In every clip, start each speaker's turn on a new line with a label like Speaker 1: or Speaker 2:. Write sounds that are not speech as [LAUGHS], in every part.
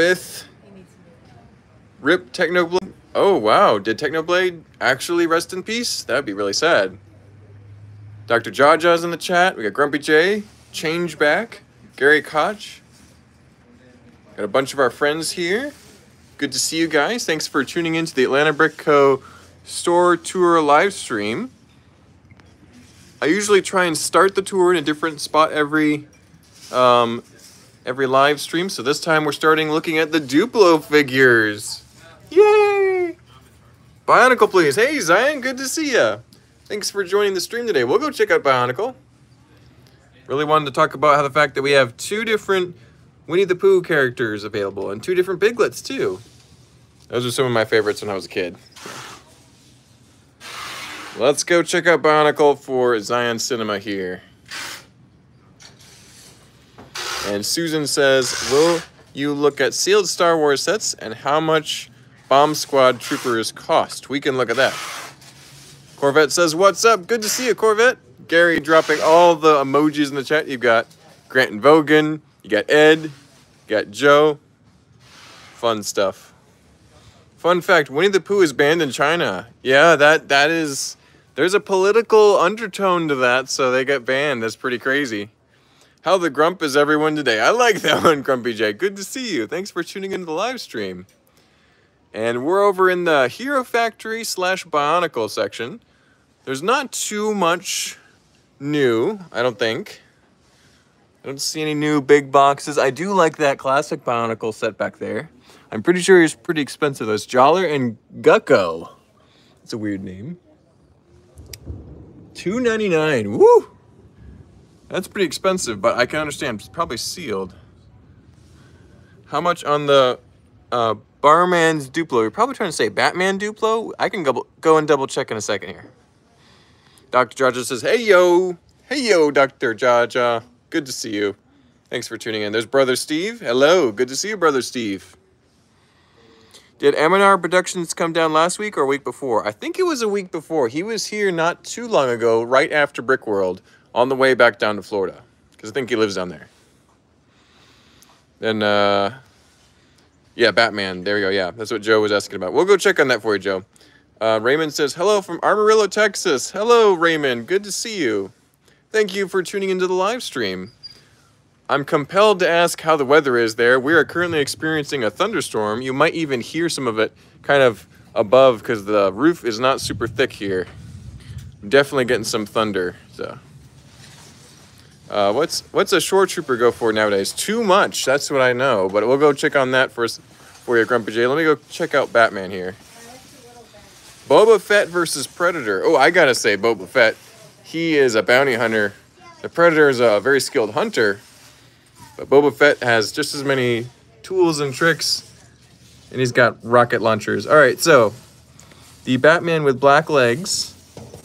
Speaker 1: 5th. Rip Technoblade. Oh, wow. Did Technoblade actually rest in peace? That'd be really sad. Dr. Jaja's in the chat. We got Grumpy J, Change Back, Gary Koch. Got a bunch of our friends here. Good to see you guys. Thanks for tuning in to the Atlanta Brick Co. store tour live stream. I usually try and start the tour in a different spot every um, every live stream. So this time we're starting looking at the Duplo figures. Yay! Bionicle, please. Hey, Zion, good to see ya. Thanks for joining the stream today. We'll go check out Bionicle. Really wanted to talk about how the fact that we have two different Winnie the Pooh characters available and two different Piglets too. Those are some of my favorites when I was a kid. Let's go check out Bionicle for Zion Cinema here. And Susan says, will you look at sealed Star Wars sets and how much Bomb Squad Troopers cost? We can look at that. Corvette says, what's up? Good to see you, Corvette. Gary dropping all the emojis in the chat. You've got Grant and Vogan. You got Ed. You got Joe. Fun stuff. Fun fact, Winnie the Pooh is banned in China. Yeah, that that is there's a political undertone to that, so they get banned. That's pretty crazy. How the grump is everyone today? I like that [LAUGHS] one, Grumpy J. Good to see you. Thanks for tuning into the live stream. And we're over in the Hero Factory slash Bionicle section. There's not too much new, I don't think. I don't see any new big boxes. I do like that classic Bionicle set back there. I'm pretty sure it's pretty expensive. Those Jaller and Gukko. It's a weird name. Two ninety nine. Woo! That's pretty expensive, but I can understand. It's probably sealed. How much on the uh, Barman's Duplo? You're probably trying to say Batman Duplo? I can go, go and double check in a second here. Dr. Jaja says, hey yo, hey yo, Dr. Jaja. Good to see you. Thanks for tuning in. There's Brother Steve. Hello, good to see you, Brother Steve. Did Aminar Productions come down last week or week before? I think it was a week before. He was here not too long ago, right after Brickworld, on the way back down to Florida. Because I think he lives down there. Then, uh, yeah, Batman. There we go. Yeah, that's what Joe was asking about. We'll go check on that for you, Joe. Uh, Raymond says, hello from Amarillo, Texas. Hello, Raymond. Good to see you. Thank you for tuning into the live stream. I'm compelled to ask how the weather is there. We are currently experiencing a thunderstorm. You might even hear some of it kind of above because the roof is not super thick here. I'm definitely getting some thunder. So, uh, what's what's a shore trooper go for nowadays? Too much. That's what I know. But we'll go check on that first for you, Grumpy J. Let me go check out Batman here. Boba Fett versus Predator. Oh, I gotta say, Boba Fett. He is a bounty hunter. The Predator is a very skilled hunter. But Boba Fett has just as many tools and tricks. And he's got rocket launchers. All right, so the Batman with black legs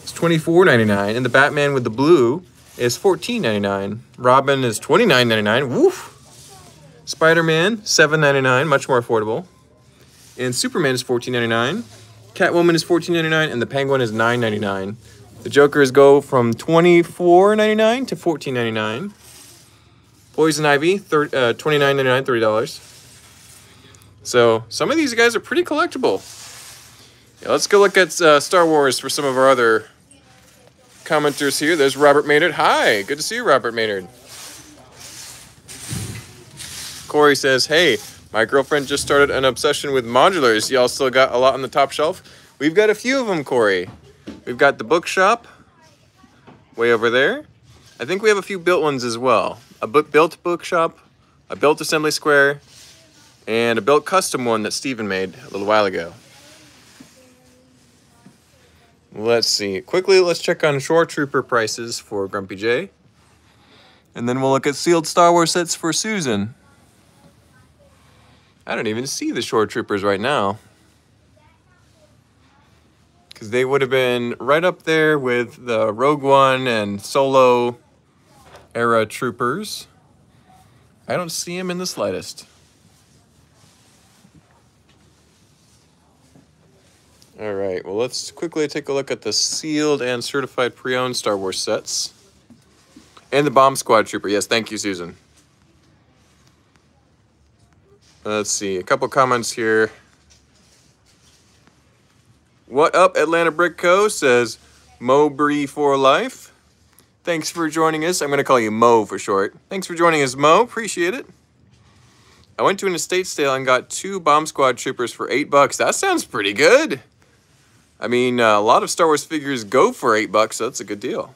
Speaker 1: is $24.99. And the Batman with the blue is $14.99. Robin is $29.99. Woof. Spider-Man, $7.99, much more affordable. And Superman is $14.99. Catwoman is $14.99. And the Penguin is $9.99. The Jokers go from $24.99 to $14.99. Poison Ivy, uh, $29.99, $30. So some of these guys are pretty collectible. Yeah, let's go look at uh, Star Wars for some of our other commenters here. There's Robert Maynard. Hi, good to see you, Robert Maynard. Corey says, hey, my girlfriend just started an obsession with modulars. Y'all still got a lot on the top shelf? We've got a few of them, Corey. We've got the bookshop way over there. I think we have a few built ones as well a book built bookshop, a built assembly square, and a built custom one that Steven made a little while ago. Let's see. Quickly, let's check on Shore Trooper prices for Grumpy J. And then we'll look at sealed Star Wars sets for Susan. I don't even see the Shore Troopers right now. Because they would have been right up there with the Rogue One and Solo era troopers. I don't see them in the slightest. All right, well, let's quickly take a look at the sealed and certified pre-owned Star Wars sets. And the Bomb Squad Trooper. Yes, thank you, Susan. Let's see, a couple comments here. What up, Atlanta Brick Co. says Mowbray for life. Thanks for joining us. I'm going to call you Mo for short. Thanks for joining us, Mo. Appreciate it. I went to an estate sale and got two Bomb Squad troopers for eight bucks. That sounds pretty good. I mean, uh, a lot of Star Wars figures go for eight bucks, so that's a good deal.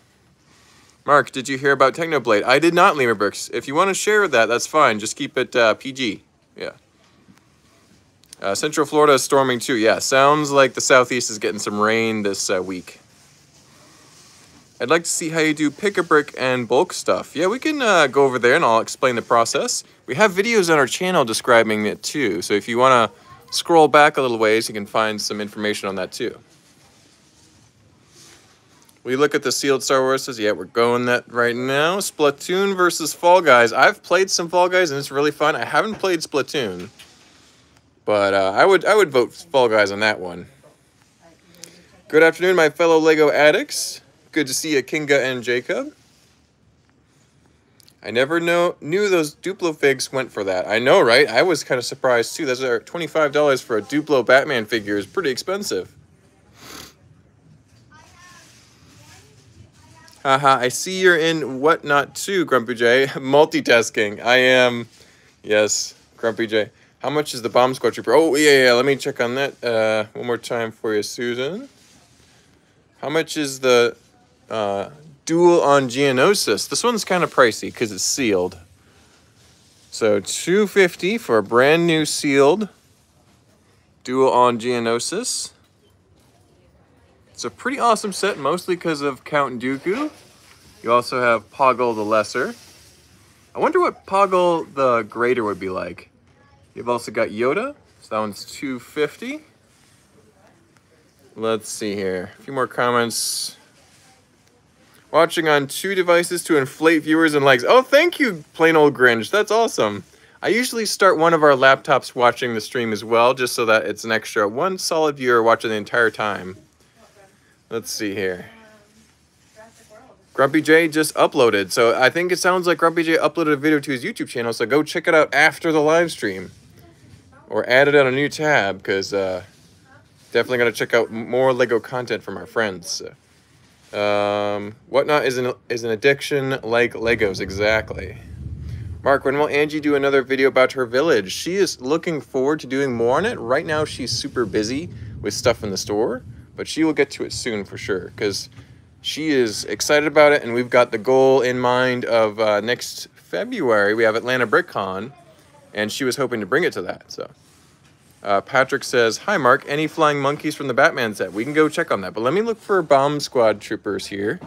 Speaker 1: Mark, did you hear about Technoblade? I did not, Lima Bricks. If you want to share that, that's fine. Just keep it uh, PG. Yeah. Uh, Central Florida is storming too. Yeah, sounds like the southeast is getting some rain this uh, week. I'd like to see how you do pick-a-brick and bulk stuff. Yeah, we can uh, go over there and I'll explain the process. We have videos on our channel describing it too, so if you want to scroll back a little ways, you can find some information on that too. We look at the sealed Star Wars. Says, yeah, we're going that right now. Splatoon versus Fall Guys. I've played some Fall Guys and it's really fun. I haven't played Splatoon. But uh, I would I would vote Fall Guys on that one. Good afternoon, my fellow Lego addicts. Good to see you, Kinga and Jacob. I never know knew those Duplo figs went for that. I know, right? I was kind of surprised too. Those are $25 for a Duplo Batman figure is pretty expensive. Haha, I see you're in Whatnot too, Grumpy J. [LAUGHS] Multitasking. I am, yes, Grumpy J. How much is the bomb squad trooper? Oh, yeah, yeah, let me check on that uh, one more time for you, Susan. How much is the uh, duel on Geonosis? This one's kind of pricey because it's sealed. So 250 for a brand new sealed duel on Geonosis. It's a pretty awesome set, mostly because of Count Dooku. You also have Poggle the Lesser. I wonder what Poggle the Greater would be like. You've also got Yoda, so that one's 250. Let's see here. A few more comments. Watching on two devices to inflate viewers and likes. Oh, thank you, plain old Grinch. That's awesome. I usually start one of our laptops watching the stream as well, just so that it's an extra one solid viewer watching the entire time. Let's see here. Grumpy J just uploaded, so I think it sounds like Grumpy J uploaded a video to his YouTube channel, so go check it out after the live stream or add it on a new tab because uh, definitely going to check out more Lego content from our friends. Um, whatnot is an, is an addiction like Legos, exactly. Mark, when will Angie do another video about her village? She is looking forward to doing more on it. Right now, she's super busy with stuff in the store, but she will get to it soon for sure because she is excited about it, and we've got the goal in mind of uh, next February. We have Atlanta BrickCon, and she was hoping to bring it to that. So uh, Patrick says, "Hi Mark, any flying monkeys from the Batman set? We can go check on that, but let me look for bomb squad troopers here.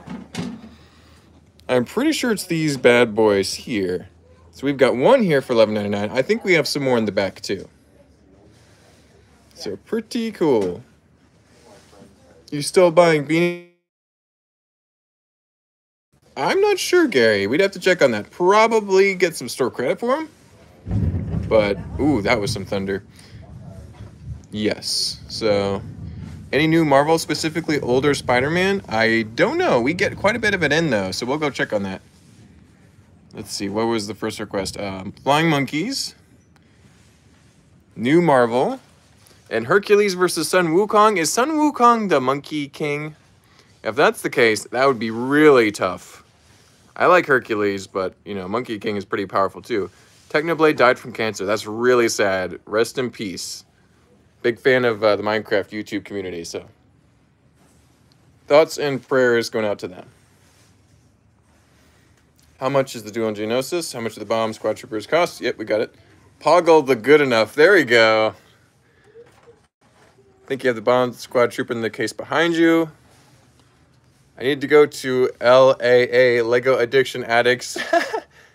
Speaker 1: I'm pretty sure it's these bad boys here. So we've got one here for $11.99. I think we have some more in the back too. So pretty cool. You still buying beanie?" I'm not sure, Gary. We'd have to check on that. Probably get some store credit for them. But, ooh, that was some thunder. Yes. So, any new Marvel, specifically older Spider-Man? I don't know. We get quite a bit of it in, though, so we'll go check on that. Let's see. What was the first request? Um, Flying Monkeys. New Marvel. And Hercules versus Sun Wukong. Is Sun Wukong the Monkey King? If that's the case, that would be really tough. I like Hercules, but, you know, Monkey King is pretty powerful, too. Technoblade died from cancer. That's really sad. Rest in peace. Big fan of uh, the Minecraft YouTube community, so. Thoughts and prayers going out to them. How much is the duel Geonosis? How much do the bomb squad troopers cost? Yep, we got it. Poggle the good enough. There we go. I think you have the bomb squad trooper in the case behind you. I need to go to LAA, Lego Addiction Addicts.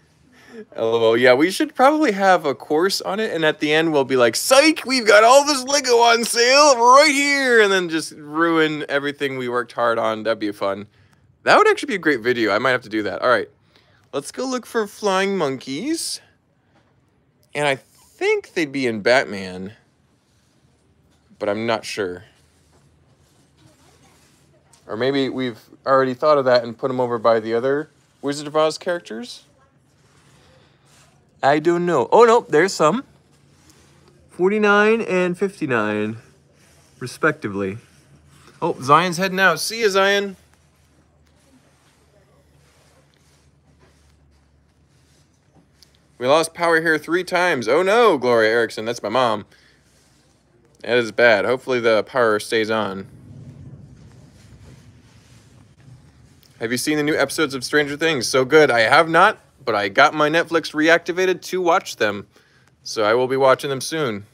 Speaker 1: [LAUGHS] LOL. Yeah, we should probably have a course on it, and at the end we'll be like, "Psych! We've got all this Lego on sale right here," and then just ruin everything we worked hard on. That'd be fun. That would actually be a great video. I might have to do that. All right, let's go look for flying monkeys, and I think they'd be in Batman, but I'm not sure. Or maybe we've already thought of that and put them over by the other Wizard of Oz characters. I don't know. Oh, no, there's some. 49 and 59, respectively. Oh, Zion's heading out. See you, Zion. We lost power here three times. Oh no, Gloria Erickson. That's my mom. That is bad. Hopefully the power stays on. Have you seen the new episodes of Stranger Things? So good. I have not, but I got my Netflix reactivated to watch them. So I will be watching them soon.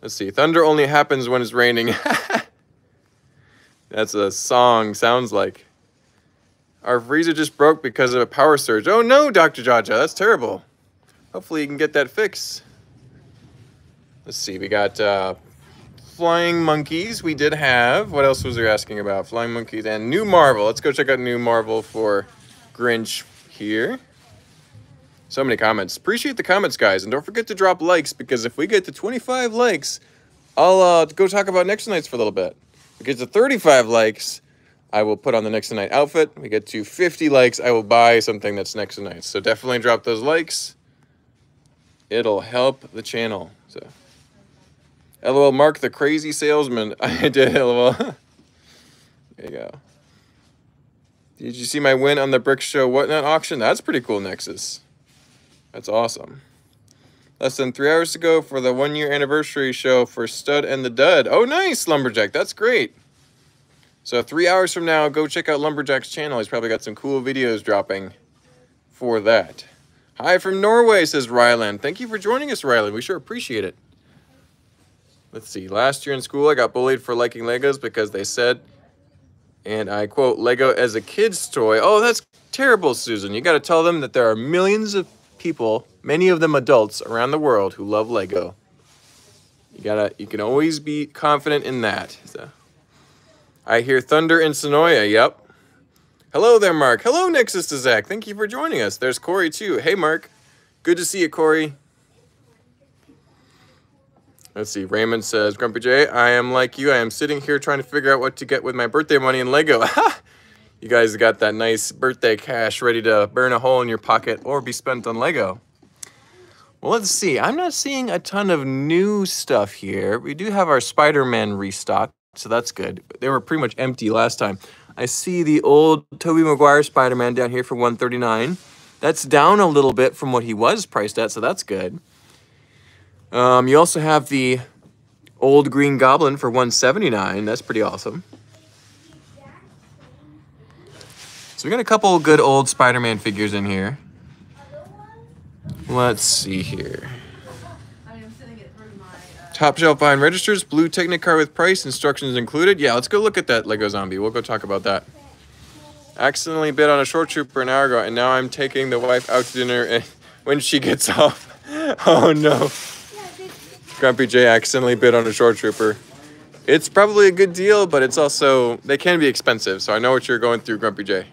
Speaker 1: Let's see. Thunder only happens when it's raining. [LAUGHS] That's a song, sounds like. Our freezer just broke because of a power surge. Oh no, Dr. Jaja, that's terrible. Hopefully you can get that fixed. Let's see, we got uh, Flying Monkeys. We did have, what else was there asking about? Flying Monkeys and New Marvel. Let's go check out New Marvel for Grinch here. So many comments. Appreciate the comments, guys. And don't forget to drop likes because if we get to 25 likes, I'll uh, go talk about Nexo Knights for a little bit. If we get to 35 likes, I will put on the Nexo Knight outfit. We get to 50 likes, I will buy something that's Nexo Knight. So definitely drop those likes. It'll help the channel. LOL, Mark the crazy salesman. [LAUGHS] I did, LOL. there you go. Did you see my win on the Brick Show Whatnot auction? That's pretty cool, Nexus. That's awesome. Less than three hours to go for the one year anniversary show for Stud and the Dud. Oh, nice, Lumberjack. That's great. So three hours from now, go check out Lumberjack's channel. He's probably got some cool videos dropping for that. Hi from Norway, says Ryland. Thank you for joining us, Ryland. We sure appreciate it. Let's see. Last year in school, I got bullied for liking Legos because they said, and I quote, Lego as a kid's toy. Oh, that's terrible, Susan. You got to tell them that there are millions of people, many of them adults around the world who love Lego. You gotta, you can always be confident in that. So. I hear thunder in Sonoya. Yep. Hello there, Mark. Hello, Nexus to Zach. Thank you for joining us. There's Corey, too. Hey, Mark. Good to see you, Corey. Let's see. Raymond says, Grumpy J, I am like you. I am sitting here trying to figure out what to get with my birthday money in Lego. [LAUGHS] you guys got that nice birthday cash ready to burn a hole in your pocket or be spent on Lego. Well, let's see. I'm not seeing a ton of new stuff here. We do have our Spider-Man restock so that's good. They were pretty much empty last time. I see the old Tobey Maguire Spider-Man down here for 139 That's down a little bit from what he was priced at, so that's good. Um, you also have the old Green Goblin for 179 That's pretty awesome. So we got a couple good old Spider-Man figures in here. Let's see here. Top shelf buying registers, blue Technic car with price, instructions included. Yeah, let's go look at that Lego Zombie. We'll go talk about that. Accidentally bid on a short trooper an hour ago, and now I'm taking the wife out to dinner and [LAUGHS] when she gets off. [LAUGHS] oh no. Grumpy J accidentally bid on a short trooper. It's probably a good deal, but it's also, they can be expensive, so I know what you're going through, Grumpy J.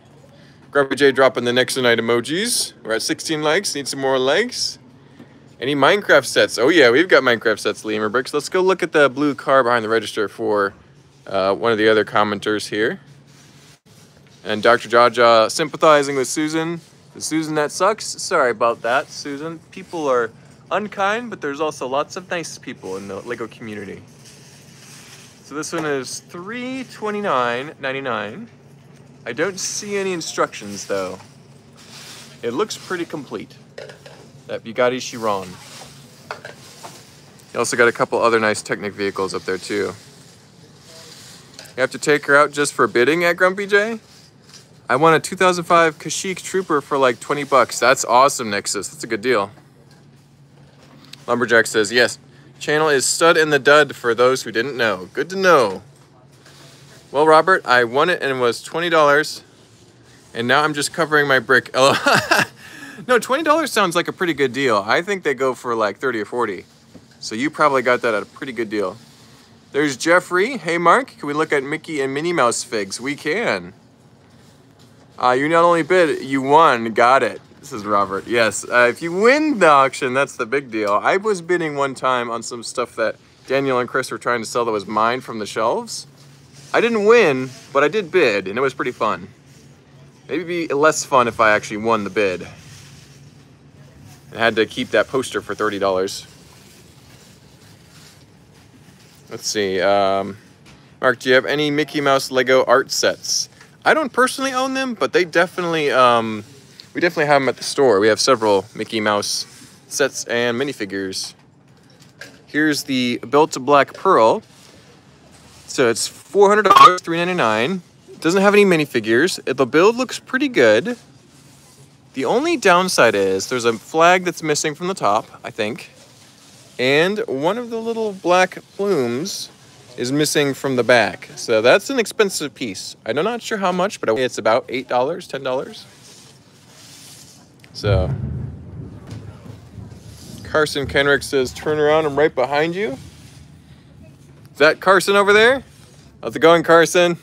Speaker 1: Grumpy J dropping the Nexo Knight emojis. We're at 16 likes, need some more likes. Any Minecraft sets? Oh yeah, we've got Minecraft sets, Lemur Bricks. Let's go look at the blue car behind the register for uh, one of the other commenters here. And Dr. Jaja sympathizing with Susan. Susan, that sucks. Sorry about that, Susan. People are unkind, but there's also lots of nice people in the LEGO community. So this one is $329.99. I don't see any instructions though. It looks pretty complete that Bugatti Chiron. You also got a couple other nice Technic vehicles up there too. You have to take her out just for bidding at Grumpy J? I won a 2005 Kashyyyk Trooper for like 20 bucks. That's awesome, Nexus. That's a good deal. Lumberjack says, yes, channel is stud in the dud for those who didn't know. Good to know. Well, Robert, I won it and it was $20. And now I'm just covering my brick. [LAUGHS] No, $20 sounds like a pretty good deal. I think they go for like 30 or 40. So you probably got that at a pretty good deal. There's Jeffrey. Hey, Mark, can we look at Mickey and Minnie Mouse figs? We can. Uh, you not only bid, you won. Got it. This is Robert. Yes, uh, if you win the auction, that's the big deal. I was bidding one time on some stuff that Daniel and Chris were trying to sell that was mine from the shelves. I didn't win, but I did bid, and it was pretty fun. Maybe be less fun if I actually won the bid. and had to keep that poster for thirty dollars. Let's see. Um, Mark, do you have any Mickey Mouse Lego art sets? I don't personally own them, but they definitely, um, we definitely have them at the store. We have several Mickey Mouse sets and minifigures. Here's the Built to Black Pearl. So it's $400, 399. Doesn't have any minifigures. The build looks pretty good. The only downside is there's a flag that's missing from the top, I think. And one of the little black plumes is missing from the back. So that's an expensive piece. I'm not sure how much, but it's about $8, $10. So Carson Kenrick says, turn around, I'm right behind you. Is that Carson over there? How's it going, Carson?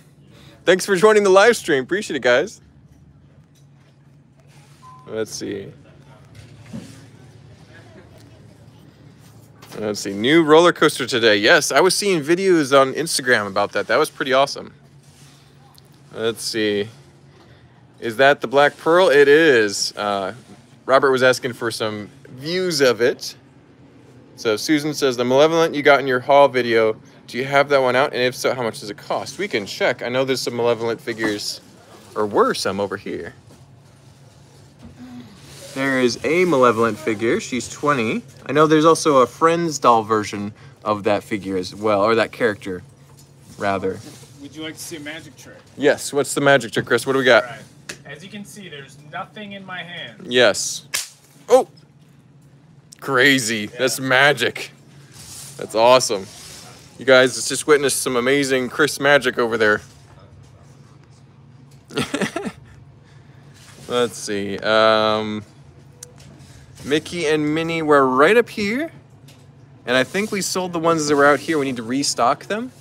Speaker 1: Thanks for joining the live stream. Appreciate it, guys. Let's see. Let's see. New roller coaster today. Yes, I was seeing videos on Instagram about that. That was pretty awesome. Let's see. Is that the Black Pearl? It is. Uh, Robert was asking for some views of it. So Susan says, the Malevolent you got in your haul video, do you have that one out? And if so, how much does it cost? We can check. I know there's some Malevolent figures, or were some over here. There is a Malevolent figure. She's 20. I know there's also a Friends doll version of that figure as well, or that character, rather.
Speaker 2: Would you like to see a magic trick?
Speaker 1: Yes. What's the magic trick, Chris? What do we got?
Speaker 2: As you can see, there's nothing in my hand.
Speaker 1: Yes. Oh! Crazy. That's magic. That's awesome. You guys just witnessed some amazing Chris magic over there. [LAUGHS] Let's see. Um, Mickey and Minnie were right up here. And I think we sold the ones that were out here. We need to restock them.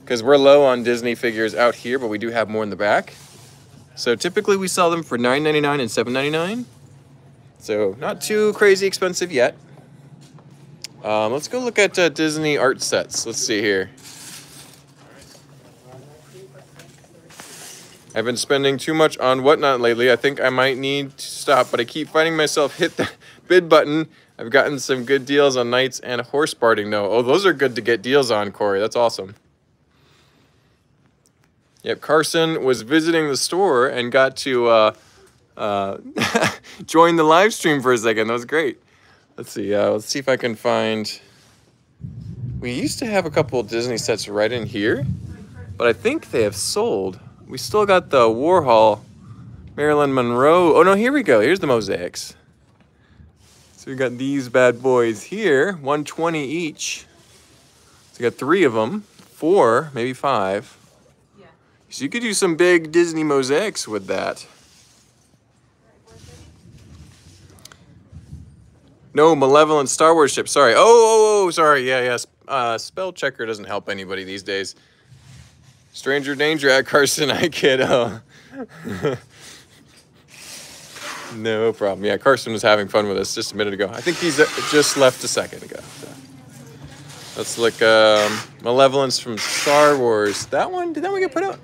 Speaker 1: Because we're low on Disney figures out here, but we do have more in the back. So typically we sell them for $9.99 and $7.99. So not too crazy expensive yet. Um, let's go look at uh, Disney art sets. Let's see here. I've been spending too much on whatnot lately. I think I might need to stop, but I keep finding myself hit the [LAUGHS] bid button. I've gotten some good deals on Knights and Horse Barding though. Oh, those are good to get deals on, Corey. That's awesome. Yep, Carson was visiting the store and got to uh, uh, [LAUGHS] join the live stream for a second. That was great. Let's see. Uh, let's see if I can find. We used to have a couple Disney sets right in here, but I think they have sold. We still got the Warhol, Marilyn Monroe. Oh no, here we go. Here's the mosaics. So we got these bad boys here, 120 each. So we got three of them, four, maybe five.
Speaker 3: Yeah.
Speaker 1: So you could do some big Disney mosaics with that. No, malevolent Star Wars ship. Sorry. Oh, oh, oh, sorry. Yeah, yes. Uh, spell checker doesn't help anybody these days. Stranger danger at Carson. [LAUGHS] I kid. Oh. [LAUGHS] no problem. Yeah, Carson was having fun with us just a minute ago. I think he's uh, just left a second ago. So. Let's look. Um, Malevolence from Star Wars. That one? Did that one get put out?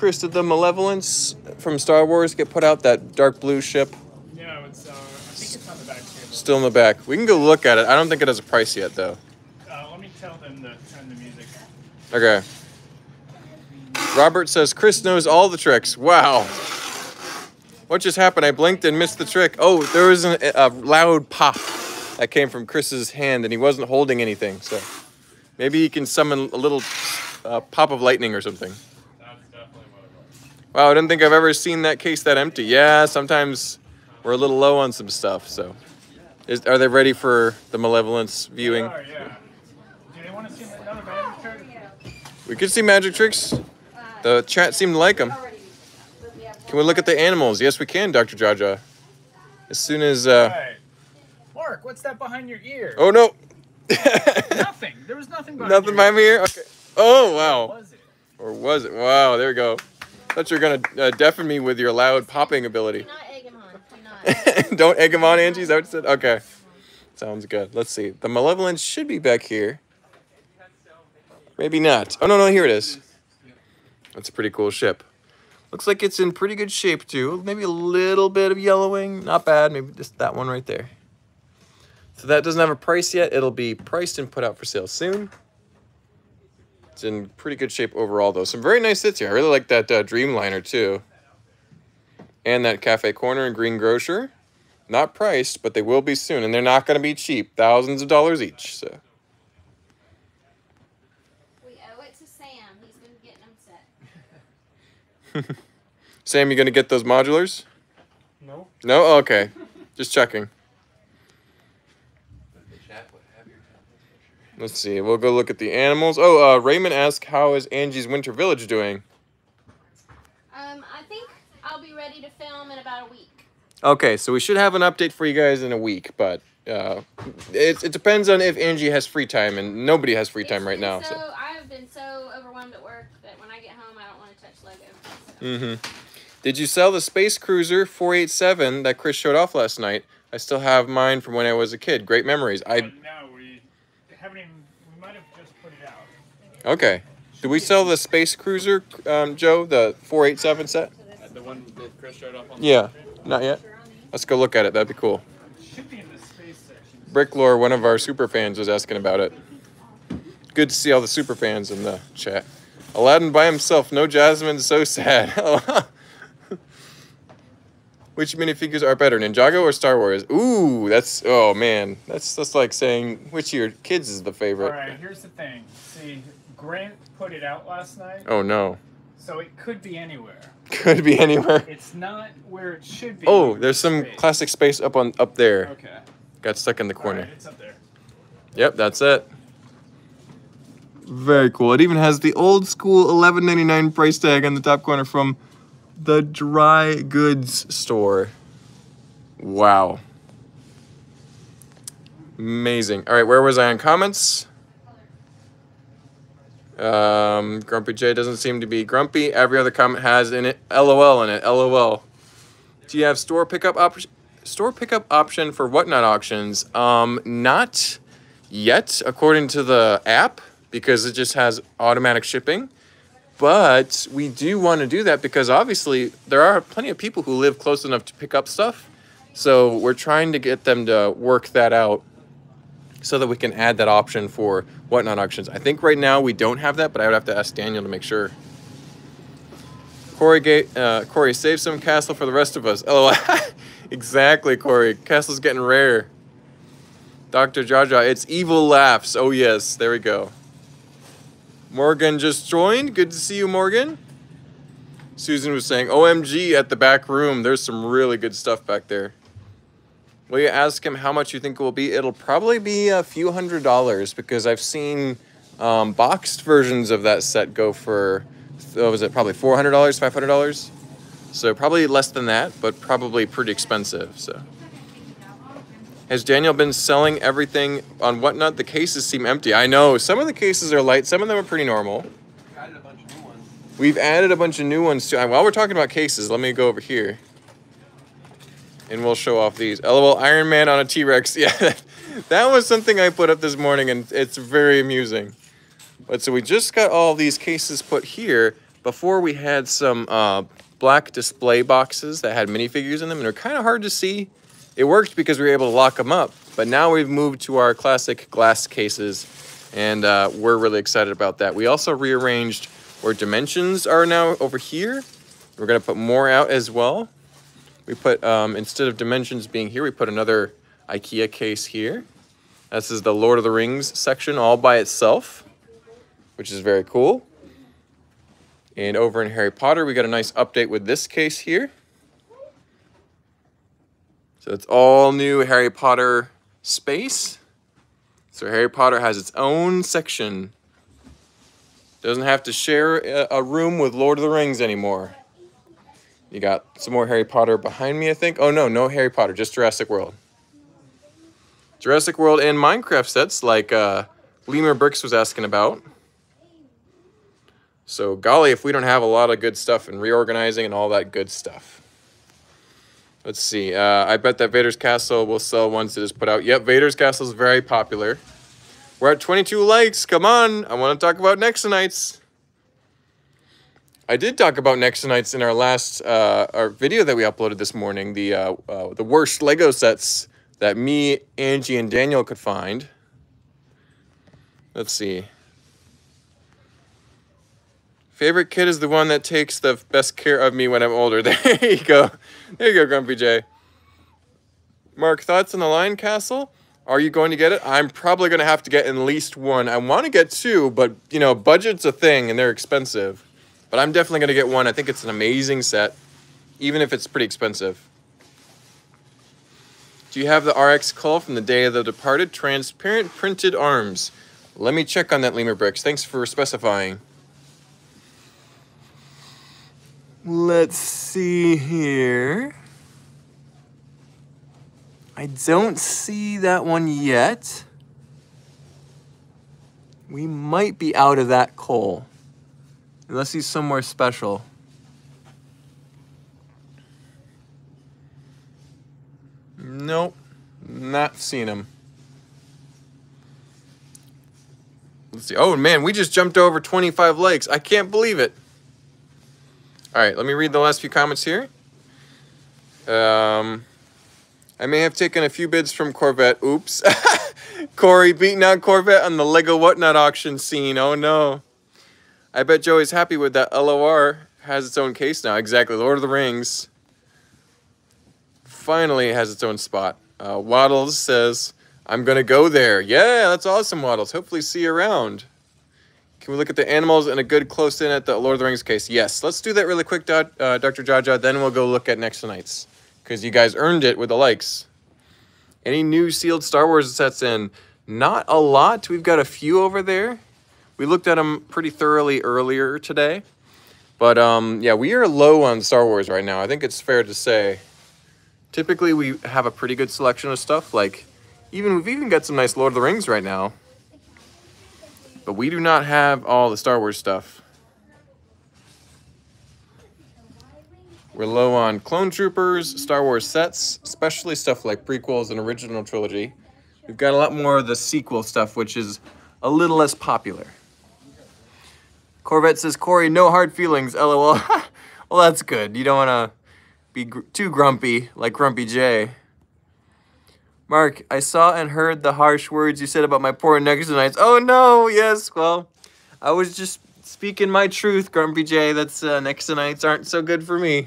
Speaker 1: Chris, did the Malevolence from Star Wars get put out? That dark blue ship?
Speaker 2: No, it's uh, I think it's on the back table.
Speaker 1: Still in the back. We can go look at it. I don't think it has a price yet, though.
Speaker 2: Uh, let me tell them to turn the music.
Speaker 1: Okay. Robert says Chris knows all the tricks. Wow. What just happened? I blinked and missed the trick. Oh, there was an, a loud pop that came from Chris's hand, and he wasn't holding anything. So maybe he can summon a little uh, pop of lightning or something.
Speaker 2: That's definitely what it was.
Speaker 1: Wow, I don't think I've ever seen that case that empty. Yeah, sometimes we're a little low on some stuff. So, Is, are they ready for the malevolence viewing?
Speaker 2: Are, yeah. Do they want to see another magic trick?
Speaker 1: We could see magic tricks. The chat seemed to like them. Can we look at the animals? Yes, we can, Dr. Jaja. As soon as, uh,
Speaker 2: Right. Mark, what's that behind your ear?
Speaker 1: oh no. [LAUGHS]
Speaker 2: Nothing. There was nothing behind
Speaker 1: Nothing by me here? Okay. Oh, wow.
Speaker 2: was it?
Speaker 1: Or was it? Wow, there we go. Thought you were going to uh, deafen me with your loud popping ability.
Speaker 3: Do not egg him on. Do not. [LAUGHS]
Speaker 1: Don't egg him on, Angie. Is that what you said? Okay. Sounds good. Let's see. The malevolence should be back here. Maybe not. Oh, no, no, here it is. That's a pretty cool ship. Looks like it's in pretty good shape too. Maybe a little bit of yellowing. Not bad. Maybe just that one right there. So that doesn't have a price yet. It'll be priced and put out for sale soon. It's in pretty good shape overall though. Some very nice sits here. I really like that uh, Dreamliner too. And that Cafe Corner and Green Grocer. Not priced, but they will be soon. And they're not going to be cheap. Thousands of dollars each. So
Speaker 3: We owe it to Sam. He's been getting upset. [LAUGHS]
Speaker 1: Sam, you going to get those modulars?
Speaker 2: No.
Speaker 1: No? Oh, okay. Just checking. Let's see. We'll go look at the animals. Oh, uh, Raymond asked, how is Angie's Winter Village doing?
Speaker 3: Um, I think I'll be ready to film in about a week.
Speaker 1: Okay, so we should have an update for you guys in a week, but uh, it, it depends on if Angie has free time, and nobody has free time
Speaker 3: It's
Speaker 1: right now.
Speaker 3: So,
Speaker 1: So.
Speaker 3: I have been so overwhelmed at work that when I get home, I don't want to touch Lego. So.
Speaker 1: Mm-hmm. Did you sell the Space Cruiser 487 that Chris showed off last night? I still have mine from when I was a kid. Great memories. I
Speaker 2: haven't even. We might have just put it out.
Speaker 1: okay. Did we sell the Space Cruiser, um, Joe? The 487 set?
Speaker 2: the one that Chris showed up on.
Speaker 1: Yeah. Not yet. Let's go look at it. That'd be cool.
Speaker 2: Should be in the space section.
Speaker 1: Bricklore, one of our super fans, was asking about it. Good to see all the super fans in the chat. Aladdin by himself, no Jasmine, so sad. [LAUGHS] Which minifigures are better, Ninjago or Star Wars? Ooh, that's oh man, that's that's like saying which of your kids is the favorite.
Speaker 2: All right, Here's the thing. See, Grant put it out last night,
Speaker 1: Oh no,
Speaker 2: so it could be anywhere. [LAUGHS]
Speaker 1: could be anywhere.
Speaker 2: It's not where it should be.
Speaker 1: Oh, there's some
Speaker 2: Space.
Speaker 1: classic space up on up there.
Speaker 2: Okay.
Speaker 1: Got stuck in the corner.
Speaker 2: right, it's up there.
Speaker 1: Yep, that's it. Very cool. It even has the old school $11.99 price tag on the top corner from the dry goods store. Wow. Amazing. All right, where was I on comments? Um, Grumpy J doesn't seem to be grumpy. Every other comment has in it LOL in it. LOL. Do you have store pickup option? Store pickup option for whatnot auctions? Um, not yet, according to the app, because it just has automatic shipping. But we do want to do that because obviously there are plenty of people who live close enough to pick up stuff. So we're trying to get them to work that out so that we can add that option for whatnot auctions. I think right now we don't have that, but I would have to ask Daniel to make sure. Corey, uh, Corey, save some castle for the rest of us. [LAUGHS] Oh, [LAUGHS] exactly, Corey. Castle's getting rare. Dr. Jaja, it's evil laughs. Oh, yes, there we go. Morgan just joined. Good to see you, Morgan. Susan was saying, OMG at the back room. There's some really good stuff back there. Will you ask him how much you think it will be? It'll probably be a few hundred dollars because I've seen um, boxed versions of that set go for, what was it, probably $400, $500? So probably less than that, but probably pretty expensive. So. Has Daniel been selling everything on whatnot? The cases seem empty. I know some of the cases are light, some of them are pretty normal.
Speaker 4: We've Added a bunch of new ones.
Speaker 1: We've added a bunch of new ones too. While we're talking about cases, let me go over here. And we'll show off these. LOL Iron Man on a T-Rex. [LAUGHS] Yeah, that was something I put up this morning and it's very amusing. But so we just got all these cases put here. Before we had some uh, black display boxes that had minifigures in them and they're kind of hard to see. It worked because we were able to lock them up. But now we've moved to our classic glass cases and uh, we're really excited about that. We also rearranged where dimensions are now over here. We're gonna put more out as well. We put, um, instead of dimensions being here, we put another IKEA case here. This is the Lord of the Rings section all by itself, which is very cool. And over in Harry Potter, we got a nice update with this case here. It's all new Harry Potter space. So Harry Potter has its own section. Doesn't have to share a, a room with Lord of the Rings anymore. You got some more Harry Potter behind me, I think. Oh no, no Harry Potter, just Jurassic World. Jurassic World and Minecraft sets like uh, Lemur Bricks was asking about. So golly, if we don't have a lot of good stuff and reorganizing and all that good stuff. Let's see. Uh, I bet that Vader's Castle will sell once it is put out. Yep, Vader's Castle is very popular. We're at 22 likes. Come on. I want to talk about Nexo Knights. I did talk about Nexo Knights in our last uh, our video that we uploaded this morning. The uh, uh, the worst Lego sets that me, Angie, and Daniel could find. Let's see. Favorite kid is the one that takes the best care of me when I'm older. [LAUGHS] There you go. There you go, Grumpy J. Mark, thoughts on the Lion Castle? Are you going to get it? I'm probably going to have to get at least one. I want to get two, but you know, budget's a thing and they're expensive. But I'm definitely going to get one. I think it's an amazing set, even if it's pretty expensive. Do you have the RX Cole from the Day of the Departed? Transparent printed arms. Let me check on that Lemur Bricks. Thanks for specifying. Let's see here. I don't see that one yet. We might be out of that Cole. Unless he's somewhere special. Nope. Not seen him. Let's see. Oh man, we just jumped over 25 likes. I can't believe it. All right, let me read the last few comments here. Um, I may have taken a few bids from Corvette. Oops. [LAUGHS] Corey beating out Corvette on the Lego Whatnot auction scene. Oh no. I bet Joey's happy with that. LOR has its own case now. Exactly. Lord of the Rings finally has its own spot. Uh, Waddles says, I'm going to go there. Yeah, that's awesome, Waddles. Hopefully see you around. Can we look at the animals and a good close in at the Lord of the Rings case? Yes. Let's do that really quick, uh, Dr. Jaja. Then we'll go look at Nexo Knights because you guys earned it with the likes. Any new sealed Star Wars sets in? Not a lot. We've got a few over there. We looked at them pretty thoroughly earlier today. But um, yeah, we are low on Star Wars right now. I think it's fair to say. Typically, we have a pretty good selection of stuff. Like, even we've even got some nice Lord of the Rings right now. But we do not have all the Star Wars stuff. We're low on Clone Troopers, Star Wars sets, especially stuff like prequels and original trilogy. We've got a lot more of the sequel stuff, which is a little less popular. Corvette says, Corey, no hard feelings, lol. [LAUGHS] well, that's good. You don't want to be gr too grumpy, like Grumpy J. Mark, I saw and heard the harsh words you said about my poor Nexo Knights. Oh no, yes, well, I was just speaking my truth, Grumpy J. That's uh, Nexo Knights aren't so good for me.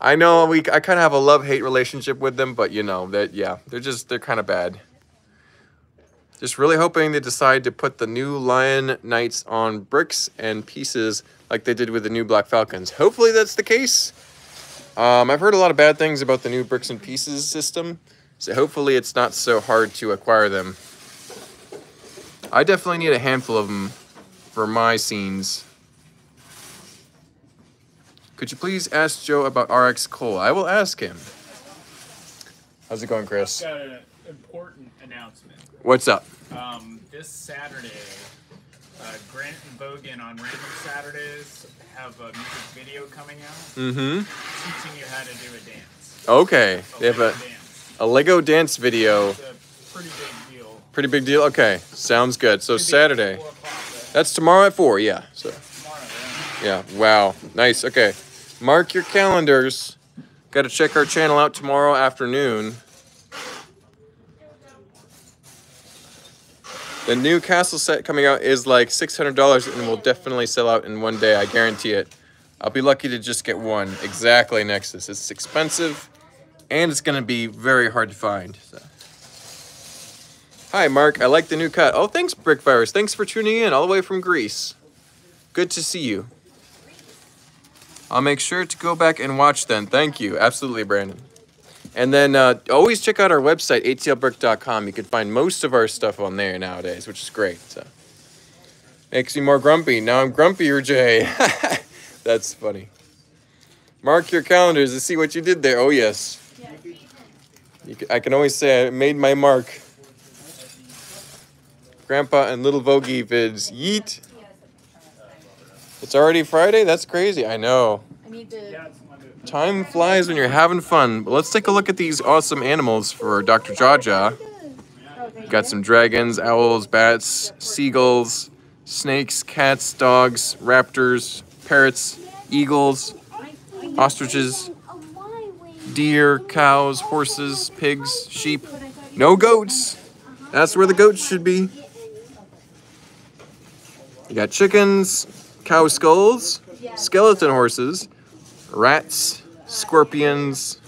Speaker 1: I know we I kind of have a love-hate relationship with them, but you know that yeah, they're just they're kind of bad. Just really hoping they decide to put the new Lion Knights on bricks and pieces like they did with the new Black Falcons. Hopefully that's the case. Um, I've heard a lot of bad things about the new bricks and pieces system, so hopefully it's not so hard to acquire them. I definitely need a handful of them for my scenes. Could you please ask Joe about RX Cole? I will ask him. How's it going, Chris?
Speaker 2: Got an important announcement.
Speaker 1: What's up?
Speaker 2: Um, this Saturday, uh, Grant and Bogan on Random Saturdays have a music video coming out
Speaker 1: Mm-hmm.
Speaker 2: teaching you how to do a dance.
Speaker 1: Okay.
Speaker 2: A
Speaker 1: They have a,
Speaker 2: dance.
Speaker 1: A Lego dance video.
Speaker 2: Pretty big deal.
Speaker 1: Pretty big deal. Okay. Sounds good. So
Speaker 2: Should be at
Speaker 1: Saturday.
Speaker 2: 4 o'clock,
Speaker 1: That's tomorrow at four. Yeah. So
Speaker 2: yeah.
Speaker 1: Wow. Nice. Okay. Mark your calendars. Got to check our channel out tomorrow afternoon. The new castle set coming out is like $600 and will definitely sell out in one day. I guarantee it. I'll be lucky to just get one. Exactly, Nexus. It's expensive and it's going to be very hard to find. So. Hi, Mark. I like the new cut. Oh, thanks, Brickvirus. Thanks for tuning in all the way from Greece. Good to see you. I'll make sure to go back and watch then. Thank you. Absolutely, Brandon. And then uh, always check out our website, atlbrick.com. You can find most of our stuff on there nowadays, which is great. So Makes me more grumpy. Now I'm grumpier, Jay. [LAUGHS] That's funny. Mark your calendars to see what you did there. Oh, yes. You can, I can always say I made my mark. Grandpa and Little Vogie vids. Yeet. It's already Friday? That's crazy. I know.
Speaker 3: I need to.
Speaker 2: Yeah, it's Monday.
Speaker 1: Time flies when you're having fun. But let's take a look at these awesome animals for Dr. Jaja. Got some dragons, owls, bats, seagulls, snakes, cats, dogs, raptors, parrots, eagles, ostriches, deer, cows, horses, pigs, sheep. No goats. That's where the goats should be. You got chickens, cow skulls, skeleton horses, rats, scorpions,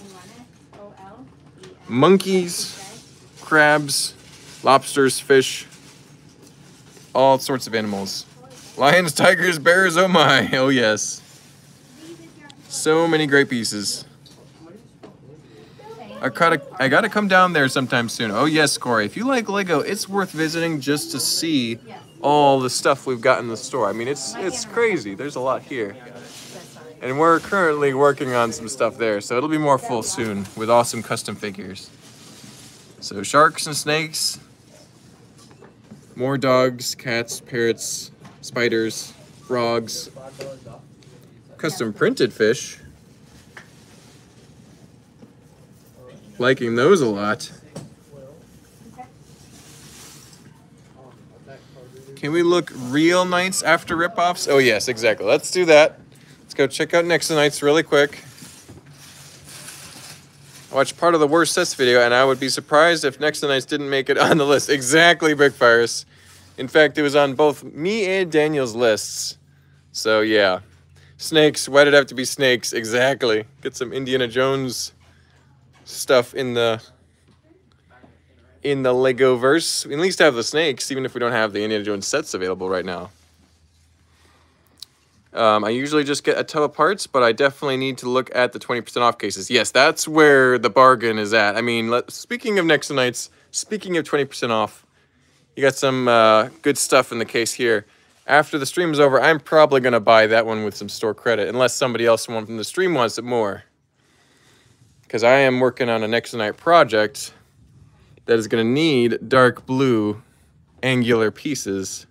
Speaker 1: monkeys, crabs, lobsters, fish, all sorts of animals. Lions, tigers, bears, oh my, [LAUGHS] oh yes. So many great pieces. I gotta, I gotta come down there sometime soon. Oh yes, Corey. If you like Lego, it's worth visiting just to see all the stuff we've got in the store. I mean, it's it's crazy. There's a lot here, and we're currently working on some stuff there, so it'll be more full soon with awesome custom figures. So sharks and snakes, more dogs, cats, parrots, spiders, frogs, custom printed fish. Liking those a lot. Can we look real nights after ripoffs? Oh yes, exactly. Let's do that. Let's go check out Nexo Knights really quick. I watched part of the worst sets video, and I would be surprised if Nexo Knights didn't make it [LAUGHS] on the list. Exactly, Brickfires. In fact, it was on both me and Daniel's lists. So yeah. Snakes, why did it have to be snakes? Exactly. Get some Indiana Jones stuff in the in the Lego verse. We at least have the snakes, even if we don't have the Indiana Jones sets available right now. Um, I usually just get a tub of parts, but I definitely need to look at the 20% off cases. Yes, that's where the bargain is at. I mean, let, speaking of Nexo Knights, speaking of 20% off, you got some uh, good stuff in the case here. After the stream is over, I'm probably going to buy that one with some store credit, unless somebody else someone from the stream wants it more. Because I am working on a Nexo project that is going to need dark blue angular pieces.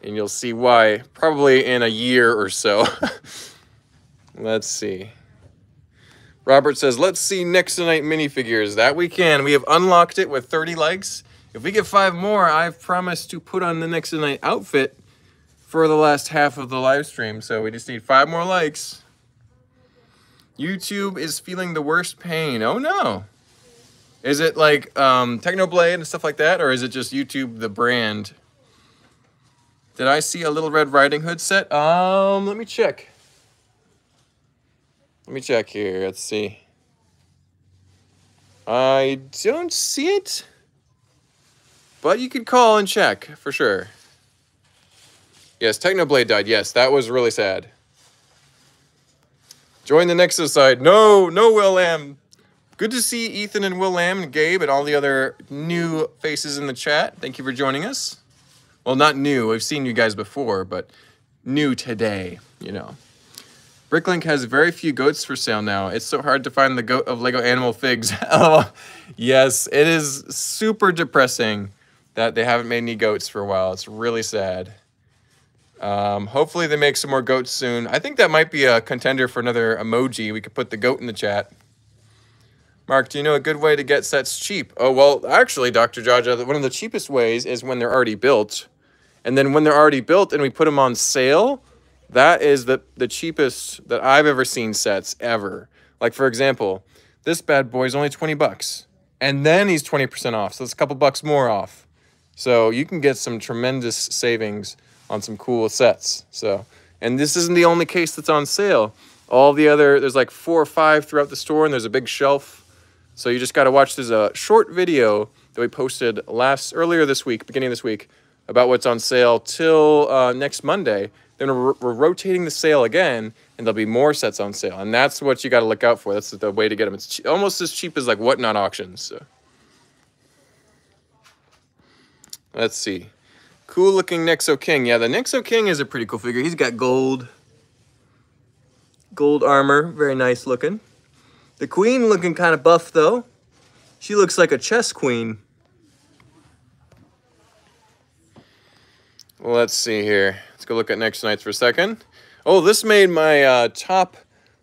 Speaker 1: And you'll see why probably in a year or so. [LAUGHS] let's see. Robert says, let's see Nexo Knight minifigures. That we can. We have unlocked it with 30 likes. If we get five more, I've promised to put on the Nexo Knight outfit for the last half of the live stream. So we just need five more likes. YouTube is feeling the worst pain. Oh no. Is it like um, Technoblade and stuff like that, or is it just YouTube the brand? Did I see a Little Red Riding Hood set? Um, let me check. Let me check here. Let's see. I don't see it, but you could call and check for sure. Yes, Technoblade died. Yes, that was really sad. Join the Nexus side. No, no, Will Lamb. Good to see Ethan and Will Lamb and Gabe and all the other new faces in the chat. Thank you for joining us. Well, not new. I've seen you guys before, but new today, you know. Bricklink has very few goats for sale now. It's so hard to find the goat of Lego Animal Figs. [LAUGHS] oh, yes, it is super depressing that they haven't made any goats for a while. It's really sad. Um, hopefully they make some more goats soon. I think that might be a contender for another emoji. We could put the goat in the chat. Mark, do you know a good way to get sets cheap? Oh, well, actually, Dr. Jaja, one of the cheapest ways is when they're already built. And then when they're already built and we put them on sale, that is the, the cheapest that I've ever seen sets ever. Like, for example, this bad boy is only 20 bucks. And then he's 20% off, so it's a couple bucks more off. So you can get some tremendous savings on some cool sets. So, and this isn't the only case that's on sale. All the other, there's like four or five throughout the store, and there's a big shelf. So you just got to watch. There's a short video that we posted last earlier this week, beginning of this week, about what's on sale till uh, next Monday. Then we're, we're rotating the sale again, and there'll be more sets on sale. And that's what you got to look out for. That's the way to get them. It's almost as cheap as like Whatnot auctions. So. Let's see. Cool looking Nexo King. Yeah, the Nexo King is a pretty cool figure. He's got gold, gold armor. Very nice looking. The Queen looking kind of buff though. She looks like a chess queen. Let's see here. Let's go look at Nexo Knights for a second. Oh, this made my uh, top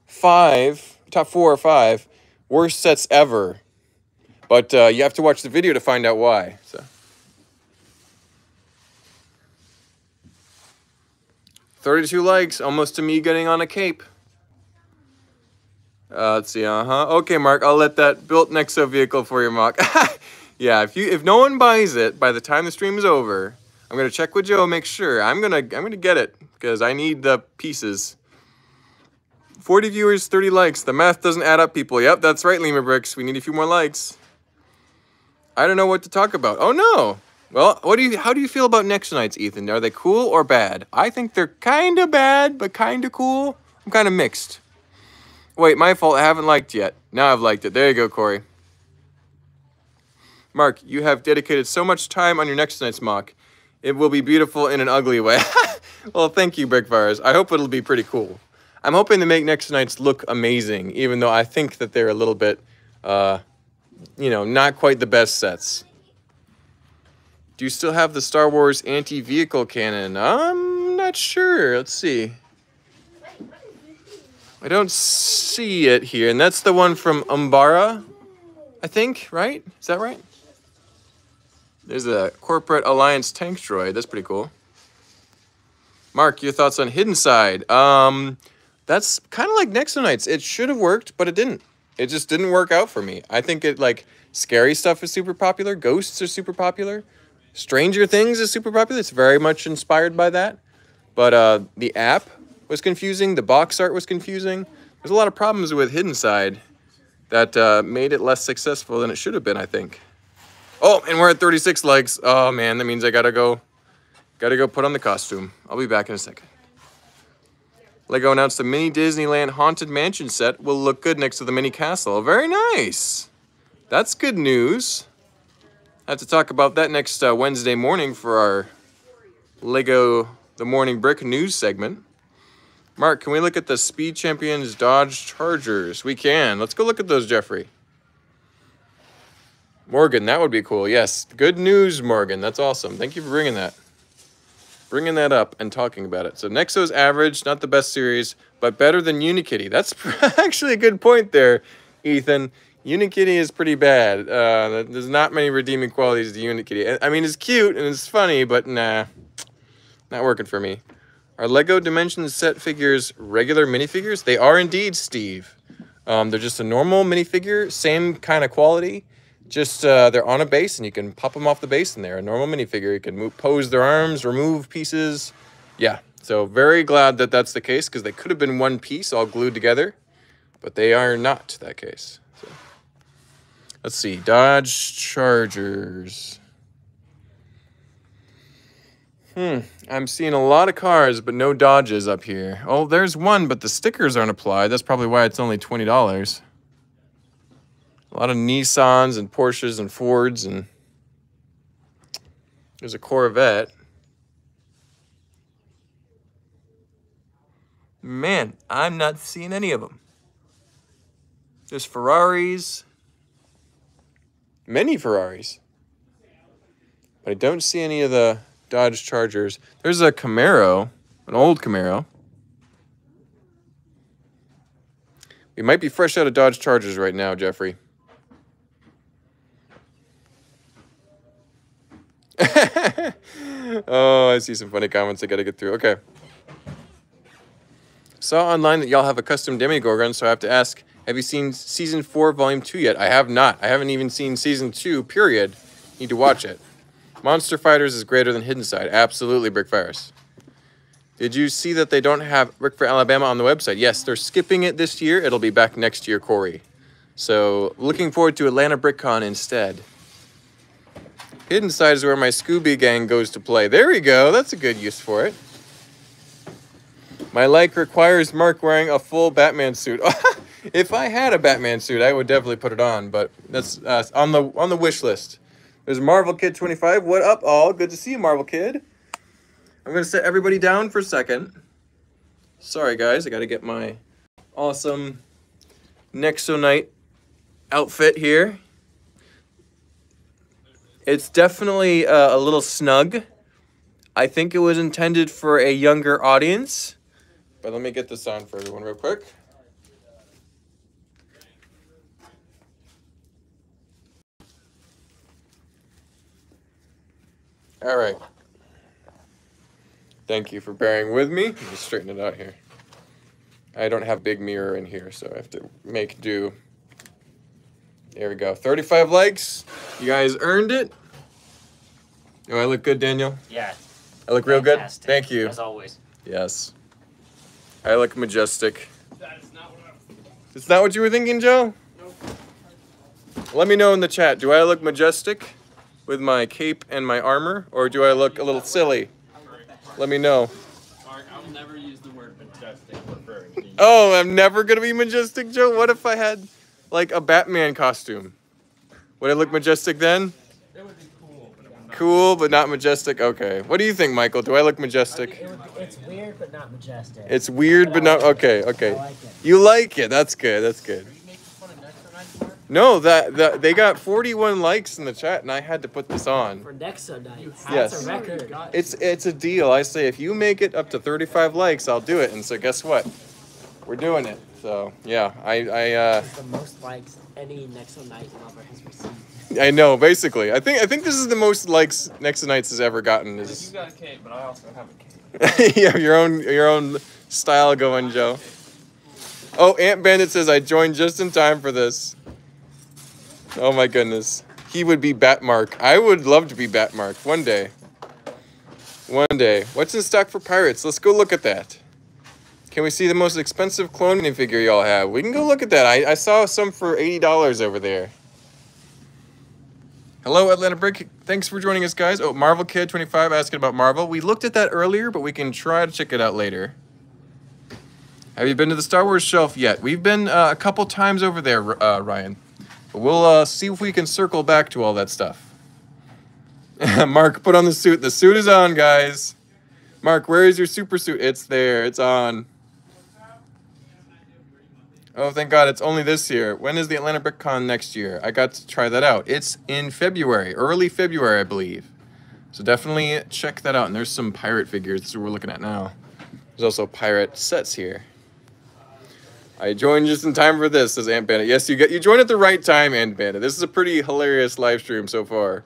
Speaker 1: five, top four or five worst sets ever. But uh, you have to watch the video to find out why. So. 32 likes, almost to me getting on a cape. Uh, let's see. Uh huh. Okay, Mark. I'll let that built Nexo vehicle for you, Mark. [LAUGHS] yeah. If you if no one buys it by the time the stream is over, I'm gonna check with Joe. Make sure I'm gonna I'm gonna get it because I need the pieces. 40 viewers, 30 likes. The math doesn't add up, people. Yep, that's right, Lima Bricks. We need a few more likes. I don't know what to talk about. Oh no. Well, what do you? How do you feel about Nexo Knights, Ethan? Are they cool or bad? I think they're kind of bad, but kind of cool. I'm kind of mixed. Wait, my fault. I haven't liked yet. Now I've liked it. There you go, Corey. Mark, you have dedicated so much time on your Nexo Knight's mock. It will be beautiful in an ugly way. [LAUGHS] well, thank you, Brickfires. I hope it'll be pretty cool. I'm hoping to make Nexo Knights look amazing, even though I think that they're a little bit, uh, you know, not quite the best sets. Do you still have the Star Wars anti-vehicle cannon? I'm not sure. Let's see. I don't see it here. And that's the one from Umbara, I think, right? Is that right? There's a Corporate Alliance tank droid. That's pretty cool. Mark, your thoughts on Hidden Side? Um, that's kind of like Nexo Knights. It should have worked, but it didn't. It just didn't work out for me. I think it, like, scary stuff is super popular. Ghosts are super popular. Stranger Things is super popular. It's very much inspired by that. But uh, the app was confusing. The box art was confusing. There's a lot of problems with Hidden Side that uh, made it less successful than it should have been, I think. Oh, and we're at 36 likes. Oh man, that means I gotta go, gotta go put on the costume. I'll be back in a second. Lego announced the mini Disneyland Haunted Mansion set will look good next to the mini castle. Very nice. That's good news. I have to talk about that next uh, Wednesday morning for our Lego The Morning Brick news segment. Mark, can we look at the Speed Champions Dodge Chargers? We can. Let's go look at those, Jeffrey. Morgan, that would be cool. Yes. Good news, Morgan. That's awesome. Thank you for bringing that. Bringing that up and talking about it. So Nexo's average, not the best series, but better than Unikitty. That's [LAUGHS] actually a good point there, Ethan. Unikitty is pretty bad. Uh, there's not many redeeming qualities to Unikitty. I mean, it's cute and it's funny, but nah, not working for me. Are Lego Dimensions set figures regular minifigures? They are indeed, Steve. Um, they're just a normal minifigure, same kind of quality. Just uh, they're on a base and you can pop them off the base and they're a normal minifigure. You can move, pose their arms, remove pieces. Yeah, so very glad that that's the case because they could have been one piece all glued together, but they are not that case. Let's see, Dodge Chargers. Hmm, I'm seeing a lot of cars, but no Dodges up here. Oh, there's one, but the stickers aren't applied. That's probably why it's only $20. A lot of Nissans and Porsches and Fords and there's a Corvette. Man, I'm not seeing any of them. There's Ferraris, many Ferraris, but I don't see any of the Dodge Chargers. There's a Camaro, an old Camaro. We might be fresh out of Dodge Chargers right now, Jeffrey. [LAUGHS] oh, I see some funny comments I gotta get through. Okay. Saw online that y'all have a custom Demogorgon, so I have to ask, have you seen season four, volume two yet? I have not. I haven't even seen season two, period. Need to watch it. Monster Fighters is greater than Hidden Side. Absolutely, Brickfires. Did you see that they don't have BrickFair Alabama on the website? Yes, they're skipping it this year. It'll be back next year, Corey. So looking forward to Atlanta BrickCon instead. Hidden Side is where my Scooby gang goes to play. There we go. That's a good use for it. My like requires Mark wearing a full Batman suit. [LAUGHS] if I had a Batman suit, I would definitely put it on, but that's uh, on the on the wish list. There's Marvel Kid 25. What up, all? Good to see you, Marvel Kid. I'm to set everybody down for a second. Sorry, guys. I got to get my awesome Nexo Knight outfit here. It's definitely uh, a little snug. I think it was intended for a younger audience. But let me get this on for everyone real quick. All right. Thank you for bearing with me. Let me straighten it out here. I don't have big mirror in here, so I have to make do. There we go. 35 likes. You guys earned it. Do I look good, Daniel?
Speaker 5: Yeah.
Speaker 1: I look real good? Thank you.
Speaker 5: As always.
Speaker 1: Yes. I look majestic.
Speaker 4: That is not what I was
Speaker 1: Is that what you were thinking, Joe? Let me know in the chat. Do I look majestic with my cape and my armor, or do I look a little silly? Let me know.
Speaker 4: I will never use the word majestic referring to you.
Speaker 1: Oh, I'm never gonna be majestic, Joe. What if I had like a Batman costume? Would I look majestic then?
Speaker 4: It would be cool, but not.
Speaker 1: Cool, but not majestic. Okay. What do you think, Michael? Do I look majestic?
Speaker 6: It would, it's weird, but not majestic.
Speaker 1: It's weird, but not okay. Okay.
Speaker 6: like.
Speaker 1: You like it? That's good. That's good.
Speaker 4: Are you making fun of Nexo Knight, Mark?
Speaker 1: No, that that they got 41 likes in the chat, and I had to put this on.
Speaker 6: For Nexo Knight, that's
Speaker 1: Yes.
Speaker 6: a record.
Speaker 1: It's it's a deal. I say if you make it up to 35 likes, I'll do it. And so guess what? We're doing it. So yeah, I I uh,
Speaker 6: It's the most likes any Nexo Knight lover has received.
Speaker 1: I know. Basically, I think I think this is the most likes Nexo Knights has ever gotten. Is...
Speaker 4: You
Speaker 1: Is
Speaker 4: got a cape, but I also have a cape.
Speaker 1: you have your own your own style going, Joe. Oh, Ant Bandit says I joined just in time for this. Oh my goodness, he would be Batmark. I would love to be Batmark one day. One day. What's in stock for pirates? Let's go look at that. Can we see the most expensive cloning figure y'all have? We can go look at that. I, I saw some for eighty dollars over there. Hello, Atlanta Brick. Thanks for joining us, guys. Oh, Marvel Kid 25 asking about Marvel. We looked at that earlier, but we can try to check it out later. Have you been to the Star Wars shelf yet? We've been uh, a couple times over there, uh, Ryan. We'll uh, see if we can circle back to all that stuff. [LAUGHS] Mark, put on the suit. The suit is on, guys. Mark, where is your super suit? It's there. It's on. Oh, thank God, it's only this year. When is the Atlanta Brick Con next year? I got to try that out. It's in February, early February, I believe. So definitely check that out. And there's some pirate figures. That's what we're looking at now. There's also pirate sets here. I joined just in time for this, says Ant Bandit. Yes, you get you joined at the right time, Ant Bandit. This is a pretty hilarious live stream so far.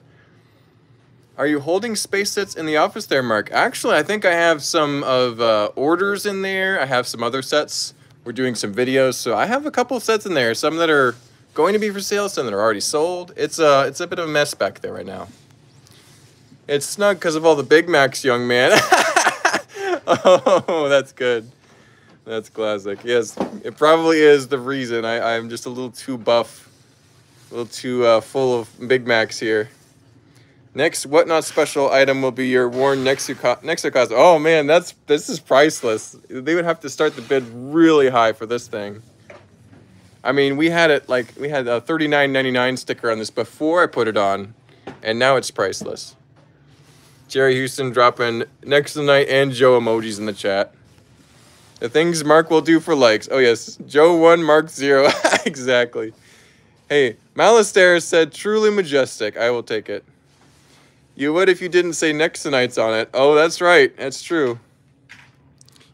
Speaker 1: Are you holding space sets in the office there, Mark? Actually, I think I have some of uh, orders in there. I have some other sets. We're doing some videos, so I have a couple of sets in there. Some that are going to be for sale, some that are already sold. It's a it's a bit of a mess back there right now. It's snug because of all the Big Macs, young man. [LAUGHS] oh, that's good. That's classic. Yes, it probably is the reason. I, I'm just a little too buff, a little too uh, full of Big Macs here. Next, Whatnot special item will be your worn Nexo co- Nexo costume? Oh man, that's this is priceless. They would have to start the bid really high for this thing. I mean, we had it like we had a thirty nine ninety nine sticker on this before I put it on, and now it's priceless. Jerry Houston dropping next to night and Joe emojis in the chat. The things Mark will do for likes. Oh yes, Joe one, Mark zero. [LAUGHS] exactly. Hey, Malistaire said truly majestic. I will take it. You would if you didn't say Nexo Knights on it. Oh, that's right. That's true.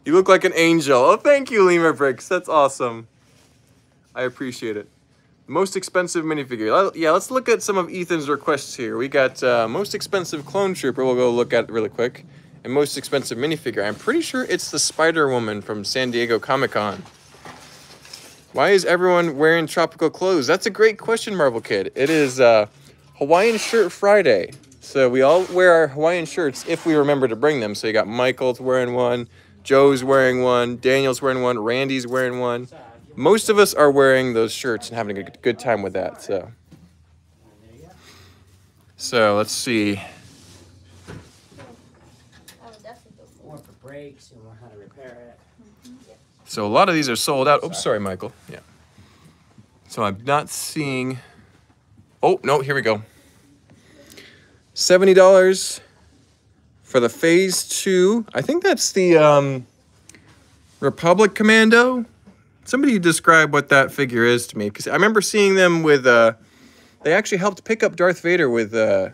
Speaker 1: You look like an angel. Oh, thank you, Lemur Bricks. That's awesome. I appreciate it. Most expensive minifigure. Yeah, let's look at some of Ethan's requests here. We got uh, most expensive clone trooper. We'll go look at it really quick. And most expensive minifigure. I'm pretty sure it's the Spider Woman from San Diego Comic Con. Why is everyone wearing tropical clothes? That's a great question, Marvel Kid. It is uh, Hawaiian Shirt Friday. So we all wear our Hawaiian shirts if we remember to bring them. So you got Michael's wearing one, Joe's wearing one, Daniel's wearing one, Randy's wearing one. Most of us are wearing those shirts and having a good- good time with that. So, so let's see.
Speaker 3: I would definitely go for
Speaker 6: Or for brakes, you know how to repair it.
Speaker 1: So a lot of these are sold out. Oops, sorry, Michael. Yeah. So I'm not seeing. Oh no, here we go. Seventy dollars for the Phase Two. I think that's the um, Republic Commando. Somebody describe what that figure is to me, because I remember seeing them with. Uh, they actually helped pick up Darth Vader with uh,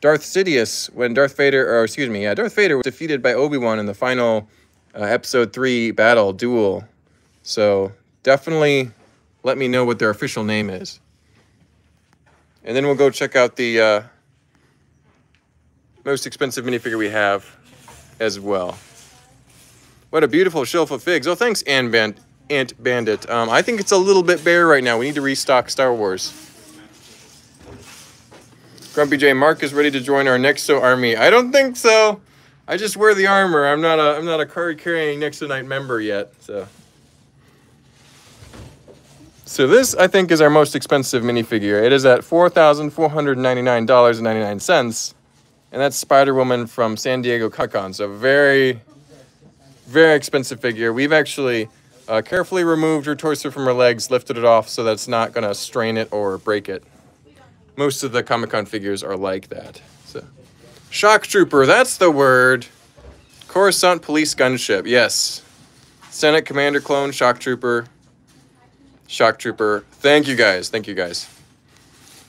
Speaker 1: Darth Sidious when Darth Vader, or excuse me, yeah, Darth Vader was defeated by Obi Wan in the final uh, episode three battle duel. So definitely let me know what their official name is. And then we'll go check out the uh, most expensive minifigure we have. as well. What a beautiful shelf of figs. Oh, thanks, Ant, Band- Ant Bandit. Um, I think it's a little bit bare right now. We need to restock Star Wars. Grumpy J Mark is ready to join our Nexo army. I don't think so. I just wear the armor. I'm not a I'm not a card carrying Nexo Knight member yet. So. So this I think is our most expensive minifigure. It is at four thousand four hundred ninety nine dollars and ninety nine cents, and that's Spider Woman from San Diego Comic. So very, very expensive figure. We've actually uh, carefully removed her torso from her legs, lifted it off so that's not gonna strain it or break it. Most of the Comic Con figures are like that. Shock trooper, that's the word. Coruscant police gunship, yes. Senate commander clone, shock trooper. Shock Trooper. Thank you guys. Thank you guys.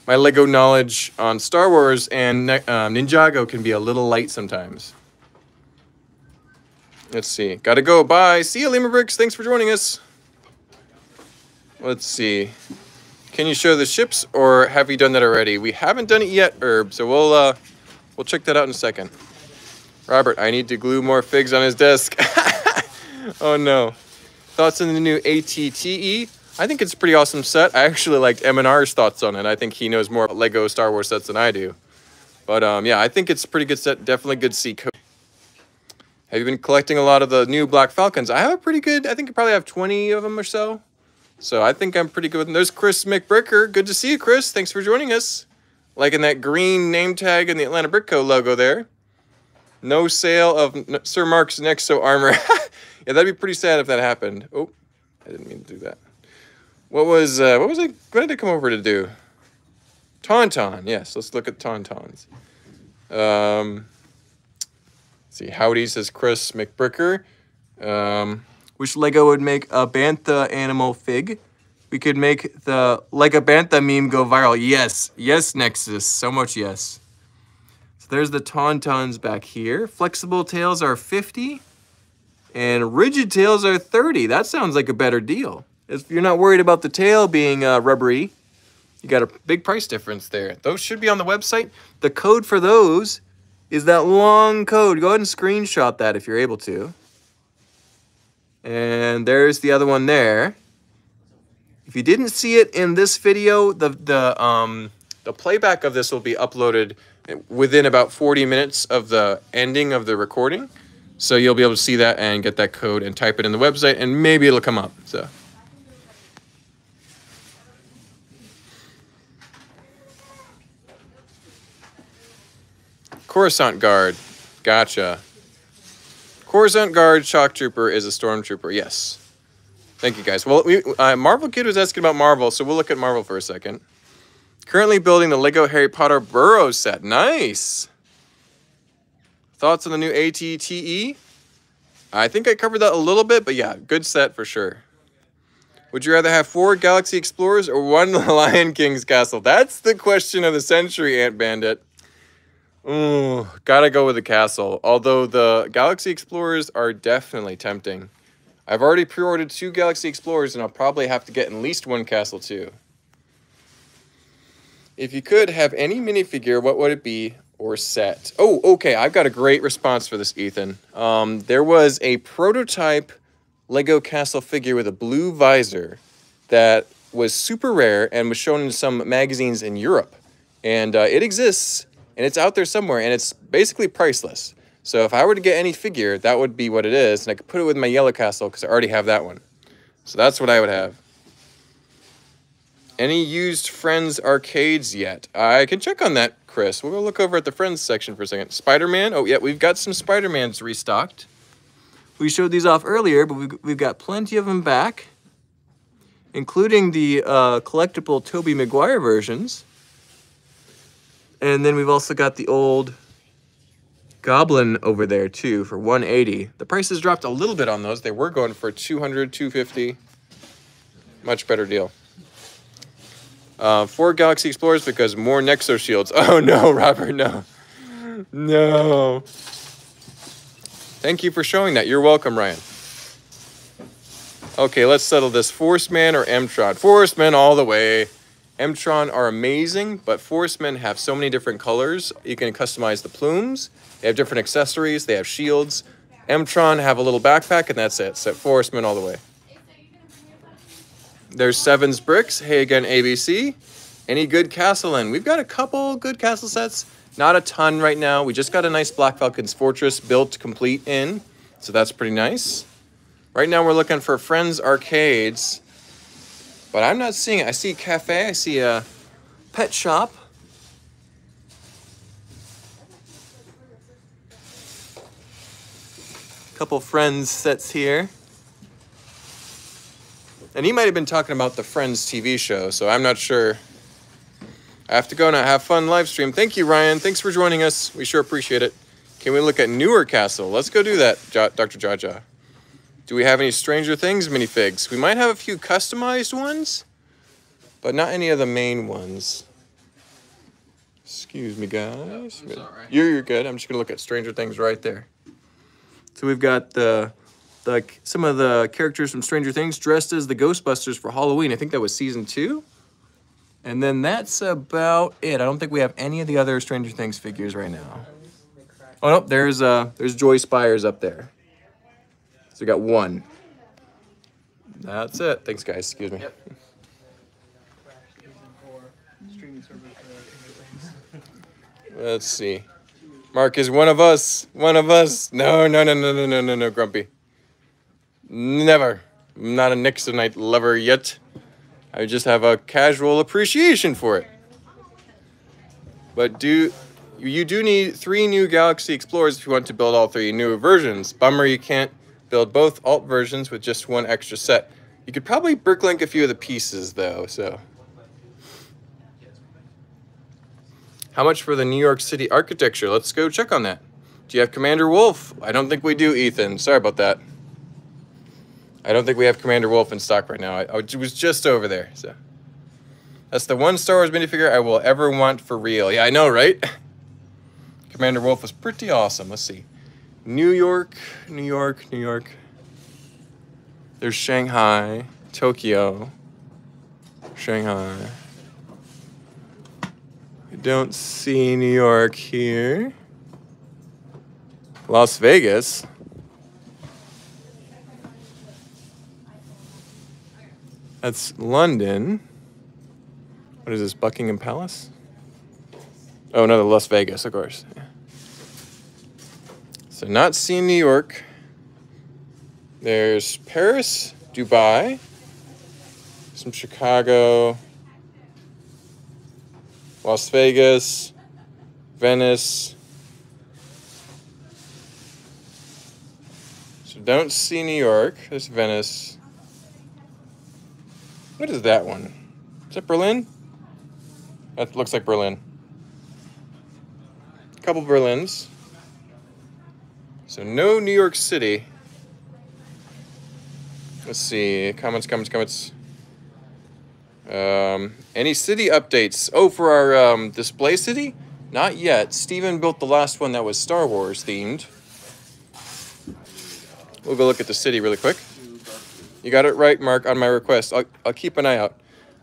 Speaker 1: My Lego knowledge on Star Wars and uh, Ninjago can be a little light sometimes. Let's see. Gotta go. Bye. See you, Lima Bricks. Thanks for joining us. Let's see. Can you show the ships, or have you done that already? We haven't done it yet, Herb. So we'll uh, we'll check that out in a second. Robert, I need to glue more figs on his desk. [LAUGHS] oh no. Thoughts on the new ATTE? I think it's a pretty awesome set. I actually liked M&R's thoughts on it. I think he knows more about Lego Star Wars sets than I do. But um, yeah, I think it's a pretty good set. Definitely good to see. Have you been collecting a lot of the new Black Falcons? I have a pretty good, I think I probably have 20 of them or so. So I think I'm pretty good with them. There's Chris McBricker. Good to see you, Chris. Thanks for joining us. Liking that green name tag and the Atlanta Brickco logo there. No sale of Sir Mark's Nexo armor. [LAUGHS] yeah, that'd be pretty sad if that happened. Oh, I didn't mean to do that. What was uh, what was I? What did come over to do? Tauntaun. Yes, let's look at Tauntauns. Um, see. Howdy says Chris McBricker. Um, wish Lego would make a bantha animal fig. We could make the like a bantha meme go viral. Yes, yes, Nexus. So much yes. So there's the Tauntauns back here. Flexible tails are 50 and rigid tails are 30. That sounds like a better deal. If you're not worried about the tail being uh, rubbery, you got a big price difference there. Those should be on the website. The code for those is that long code. Go ahead and screenshot that if you're able to. And there's the other one there. If you didn't see it in this video, the the um the playback of this will be uploaded within about 40 minutes of the ending of the recording. So you'll be able to see that and get that code and type it in the website and maybe it'll come up. So Coruscant Guard. Gotcha. Coruscant Guard Shock Trooper is a Stormtrooper. Yes. Thank you guys. Well, we, uh, Marvel Kid was asking about Marvel, so we'll look at Marvel for a second. Currently building the Lego Harry Potter Burrows set. Nice. Thoughts on the new ATTE? I think I covered that a little bit, but yeah, good set for sure. Would you rather have four Galaxy Explorers or one [LAUGHS] Lion Knights' castle? That's the question of the century, Ant Bandit. Ooh, gotta go with the castle. Although the Galaxy Explorers are definitely tempting. I've already pre-ordered two Galaxy Explorers and I'll probably have to get at least one castle too. If you could have any minifigure, what would it be or set? Oh, okay, I've got a great response for this, Ethan. Um, there was a prototype Lego castle figure with a blue visor that was super rare and was shown in some magazines in Europe. And uh, it exists and it's out there somewhere and it's basically priceless. So if I were to get any figure, that would be what it is, and I could put it with my yellow castle because I already have that one. So that's what I would have. Any used Friends arcades yet? I can check on that, Chris. We'll go look over at the Friends section for a second. Spider-Man. Oh yeah, we've got some Spider-Mans restocked. We showed these off earlier, but we've, got plenty of them back, including the uh, collectible Tobey Maguire versions. And then we've also got the old Goblin over there too for 180. The prices dropped a little bit on those. They were going for 200, 250. Much better deal. Uh, four Galaxy Explorers because more Nexo shields. [LAUGHS] Oh no, [LAUGHS] Robert, no. No. Thank you for showing that. You're welcome, Ryan. Okay, let's settle this. Forestmen or Mtron? Force Man all the way. Mtron are amazing, but Forestmen have so many different colors. You can customize the plumes. They have different accessories. They have shields. Mtron have a little backpack, and that's it. So Forestmen all the way. There's Sevens Bricks. Hey again, ABC. Any good castle in? We've got a couple good castle sets. Not a ton right now. We just got a nice Black Falcon's Fortress built complete in. So that's pretty nice. Right now we're looking for Friends Arcades. But I'm not seeing it. I see a cafe. I see a pet shop. Couple Friends sets here. And he might have been talking about the Friends TV show, so I'm not sure. I have to go now. Have fun live stream. Thank you, Ryan. Thanks for joining us. We sure appreciate it. Can we look at Newer Castle? Let's go do that, Dr. Jaja. Do we have any Stranger Things minifigs? We might have a few customized ones, but not any of the main ones. Excuse me, guys.
Speaker 4: I'm sorry.
Speaker 1: You're, you're good. I'm just gonna look at Stranger Things right there. So we've got the, the some of the characters from Stranger Things dressed as the Ghostbusters for Halloween. I think that was season two. And then that's about it. I don't think we have any of the other Stranger Things figures right now. Oh no, there's uh there's Joyce Byers up there. So we got one. That's it. Thanks, guys. Excuse me.
Speaker 4: Yep.
Speaker 1: Let's see. Mark is one of us. One of us. No, no, no, no, no, no, no, no, Grumpy. Never. I'm not a Nexo Knight lover yet. I just have a casual appreciation for it. But do you do need three new Galaxy Explorers if you want to build all three new versions. Bummer you can't build both alt versions with just one extra set. You could probably bricklink a few of the pieces though, so. How much for the New York City architecture? Let's go check on that. Do you have Commander Wolf? I don't think we do, Ethan. Sorry about that. I don't think we have Commander Wolf in stock right now. I, I was just over there, so. That's the one Star Wars minifigure I will ever want for real. Yeah, I know, right? [LAUGHS] Commander Wolf was pretty awesome. Let's see. New York, New York, New York. There's Shanghai, Tokyo, Shanghai. I don't see New York here. Las Vegas. That's London. What is this, Buckingham Palace? Oh, no, Las Vegas, of course. So, not seeing New York. There's Paris, Dubai, some Chicago, Las Vegas, Venice. So don't see New York. There's Venice. What is that one? Is that Berlin? That looks like Berlin. A couple Berlins. So no New York City. Let's see. Comments, comments, comments. Um, any city updates? Oh, for our um, display city? Not yet. Steven built the last one that was Star Wars themed. We'll go look at the city really quick. You got it right, Mark, on my request. I'll, I'll keep an eye out.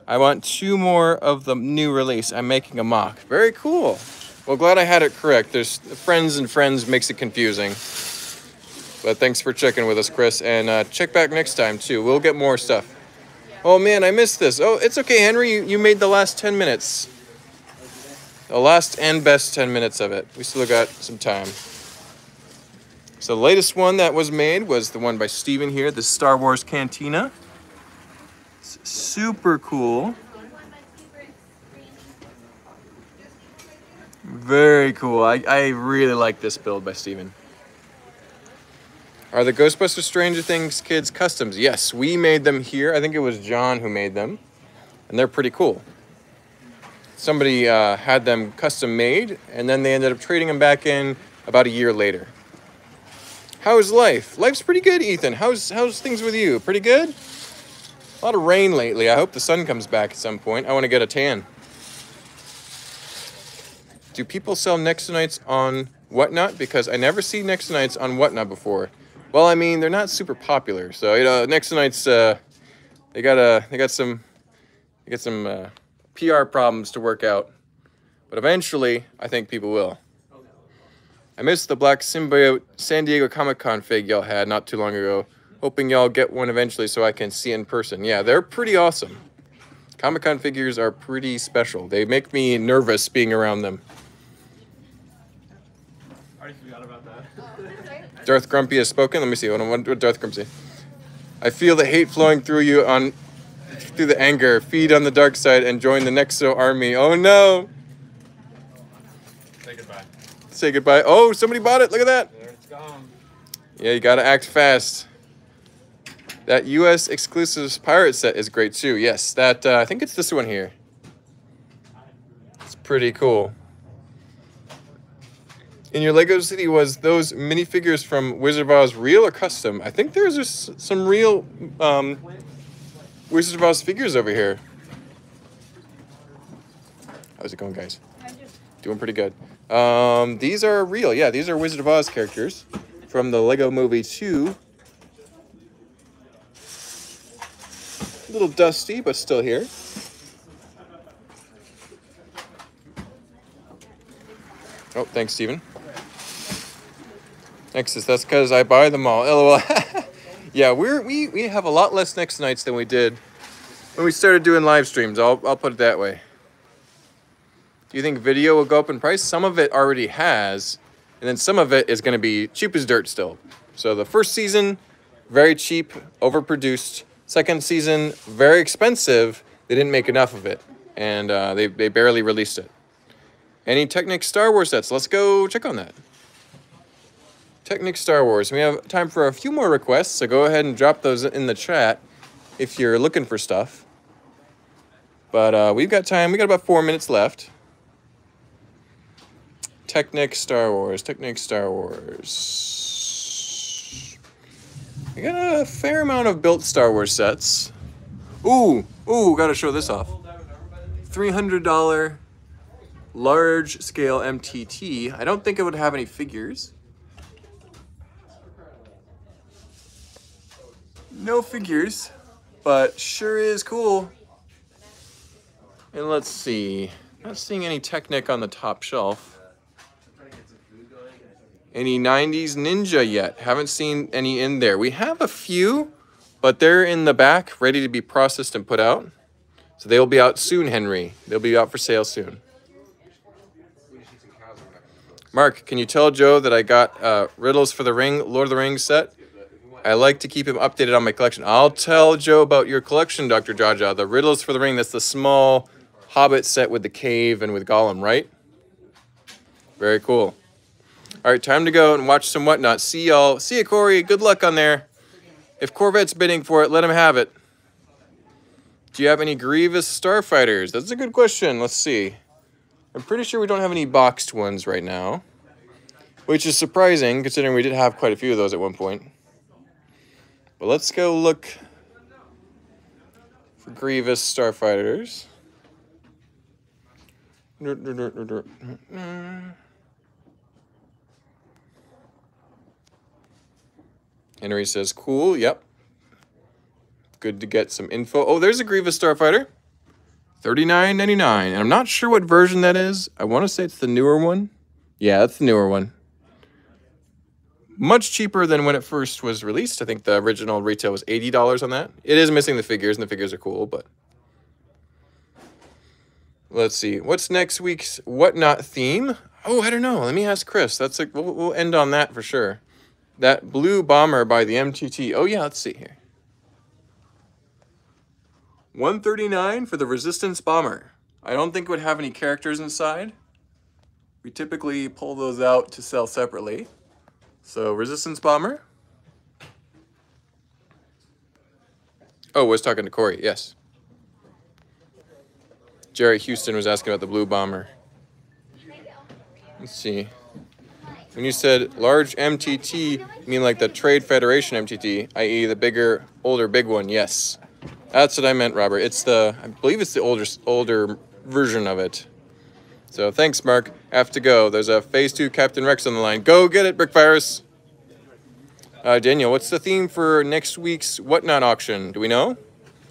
Speaker 1: I want two more of the new release. I'm making a mock. Very cool. Well, glad I had it correct. There's friends and friends makes it confusing. But thanks for checking with us, Chris. And uh, check back next time, too. We'll get more stuff. Oh, man, I missed this. Oh, it's okay, Henry. You, you made the last 10 minutes. The last and best 10 minutes of it. We still got some time. So the latest one that was made was the one by Steven here, the Star Wars Cantina. It's super cool. Very cool. I, I really like this build by Steven. Are the Ghostbusters Stranger Things kids customs? Yes, we made them here. I think it was John who made them. And they're pretty cool. Somebody uh, had them custom made, and then they ended up trading them back in about a year later. How's life? Life's pretty good, Ethan. How's how's things with you? Pretty good? A lot of rain lately. I hope the sun comes back at some point. I want to get a tan. Do people sell Nexo Knights on Whatnot? Because I never see Nexo Knights on Whatnot before. Well, I mean, they're not super popular. So, you know, Nexo Knights, uh, they got a, they got some, they got some uh, PR problems to work out. But eventually, I think people will. I missed the Black Symbiote San Diego Comic Con fig y'all had not too long ago. Hoping y'all get one eventually so I can see in person. Yeah, they're pretty awesome. Comic Con figures are pretty special. They make me nervous being around them.
Speaker 4: I already forgot about that.
Speaker 1: Darth Grumpy has spoken. Let me see. What, what Darth Grumpy? I feel the hate flowing through you on through the anger. Feed on the dark side and join the Nexo army. Oh no!
Speaker 4: Say goodbye.
Speaker 1: Say goodbye. Oh, somebody bought it. Look at that.
Speaker 4: There it's gone.
Speaker 1: Yeah, you gotta act fast. That U.S. exclusive pirate set is great too. Yes, that uh, I think it's this one here. It's pretty cool. In your Lego City, was those minifigures from Wizard of Oz real or custom? I think there's just some real um, Wizard of Oz figures over here. How's it going, guys? Doing pretty good. Um, these are real. Yeah, these are Wizard of Oz characters from the Lego Movie 2. A little dusty, but still here. Oh, thanks, Steven. Nexus, that's because I buy them all. [LAUGHS] LOL. yeah, we're, we, we have a lot less Nexo Knights than we did when we started doing live streams. I'll, I'll put it that way. Do you think video will go up in price? Some of it already has, and then some of it is going to be cheap as dirt still. So the first season, very cheap, overproduced. Second season, very expensive. They didn't make enough of it, and uh, they, they barely released it. Any Technic Star Wars sets? Let's go check on that. Technic Star Wars. We have time for a few more requests, so go ahead and drop those in the chat if you're looking for stuff. But uh, we've got time. We got about four minutes left. Technic Star Wars. Technic Star Wars. We got a fair amount of built Star Wars sets. Ooh, ooh, gotta show this off. $300 large scale MTT. I don't think it would have any figures. No figures, but sure is cool. And let's see. Not seeing any Technic on the top shelf. Any 90s Ninja yet? Haven't seen any in there. We have a few, but they're in the back, ready to be processed and put out. So they will be out soon, Henry. They'll be out for sale soon. Mark, can you tell Joe that I got uh, Riddles for the Ring, Lord of the Rings set? I like to keep him updated on my collection. I'll tell Joe about your collection, Dr. Jaja. The Riddles for the Ring, that's the small Hobbit set with the cave and with Gollum, right? Very cool. All right, time to go and watch some whatnot. See y'all. See you, Corey. Good luck on there. If Corvette's bidding for it, let him have it. Do you have any Grievous Starfighters? That's a good question. Let's see. I'm pretty sure we don't have any boxed ones right now, which is surprising considering we did have quite a few of those at one point. But let's go look for Grievous Starfighters. Henry says, cool, yep. Good to get some info. Oh, there's a Grievous Starfighter. Thirty-nine ninety-nine, and I'm not sure what version that is. I want to say it's the newer one. Yeah, that's the newer one. Much cheaper than when it first was released. I think the original retail was $80 on that. It is missing the figures, and the figures are cool, but... Let's see. What's next week's whatnot theme? Oh, I don't know. Let me ask Chris. That's a, we'll, we'll end on that for sure. That blue bomber by the MTT. Oh, yeah, let's see here. 139 for the Resistance Bomber. I don't think it would have any characters inside. We typically pull those out to sell separately. So Resistance Bomber. Oh, was talking to Corey, yes. Jerry Houston was asking about the Blue Bomber. Let's see. When you said large MTT, mean like the Trade Federation MTT, i.e. the bigger, older, big one, yes. That's what I meant, Robert. It's the, I believe it's the older, older version of it. So thanks, Mark. Have to go. There's a Phase 2 Captain Rex on the line. Go get it, Brickfires. Uh, Daniel, what's the theme for next week's Whatnot auction? Do we know?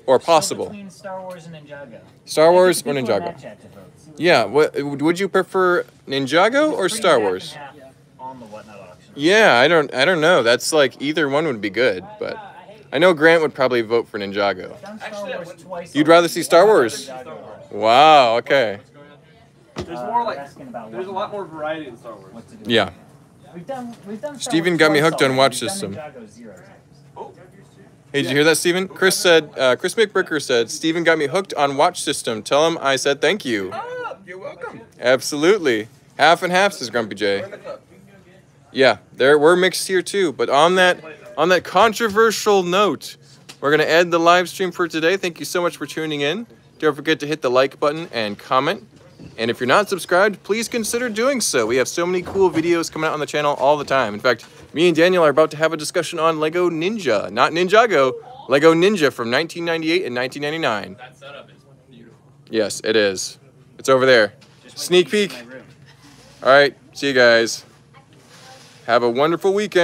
Speaker 1: or possible?
Speaker 5: Between Star Wars and Ninjago.
Speaker 1: Star Wars or
Speaker 5: People in that
Speaker 1: Ninjago?
Speaker 5: chat to vote. See what-
Speaker 1: Yeah. What would you prefer, Ninjago or Star
Speaker 5: half and
Speaker 1: Wars?
Speaker 5: half On the whatnot auction.
Speaker 1: Yeah, I don't. I don't know. That's like either one would be good, but I know Grant would probably vote for Ninjago.
Speaker 4: Actually, I
Speaker 5: Wars
Speaker 4: went-
Speaker 5: twice
Speaker 1: You'd rather see Star Wars? Wow. Okay.
Speaker 4: There's
Speaker 5: Uh,
Speaker 4: more like there's a lot more variety in Star Wars.
Speaker 5: What to do.
Speaker 1: Yeah.
Speaker 5: We've done. We've done. Star
Speaker 1: Steven
Speaker 5: Wars
Speaker 1: got me hooked on. Watch
Speaker 5: We've
Speaker 1: System.
Speaker 5: Ninjago zero times.
Speaker 1: Hey, did you hear that, Steven? Chris said. Uh, Chris McBricker said. Steven got me hooked on Watch System. Tell him I said thank you.
Speaker 4: Ah, you're welcome.
Speaker 1: Absolutely. Half and half says Grumpy J. Yeah, there we're mixed here too. But on that on that controversial note, we're gonna end the live stream for today. Thank you so much for tuning in. Don't forget to hit the like button and comment. And if you're not subscribed, please consider doing so. We have so many cool videos coming out on the channel all the time. In fact, me and Daniel are about to have a discussion on Lego Ninja, not Ninjago, Lego Ninja from 1998 and 1999.
Speaker 4: That setup is beautiful.
Speaker 1: Yes, it is. It's over there. Sneak
Speaker 5: wait till you
Speaker 1: peek.
Speaker 5: see my room.
Speaker 1: All right, see you guys. Have a wonderful weekend.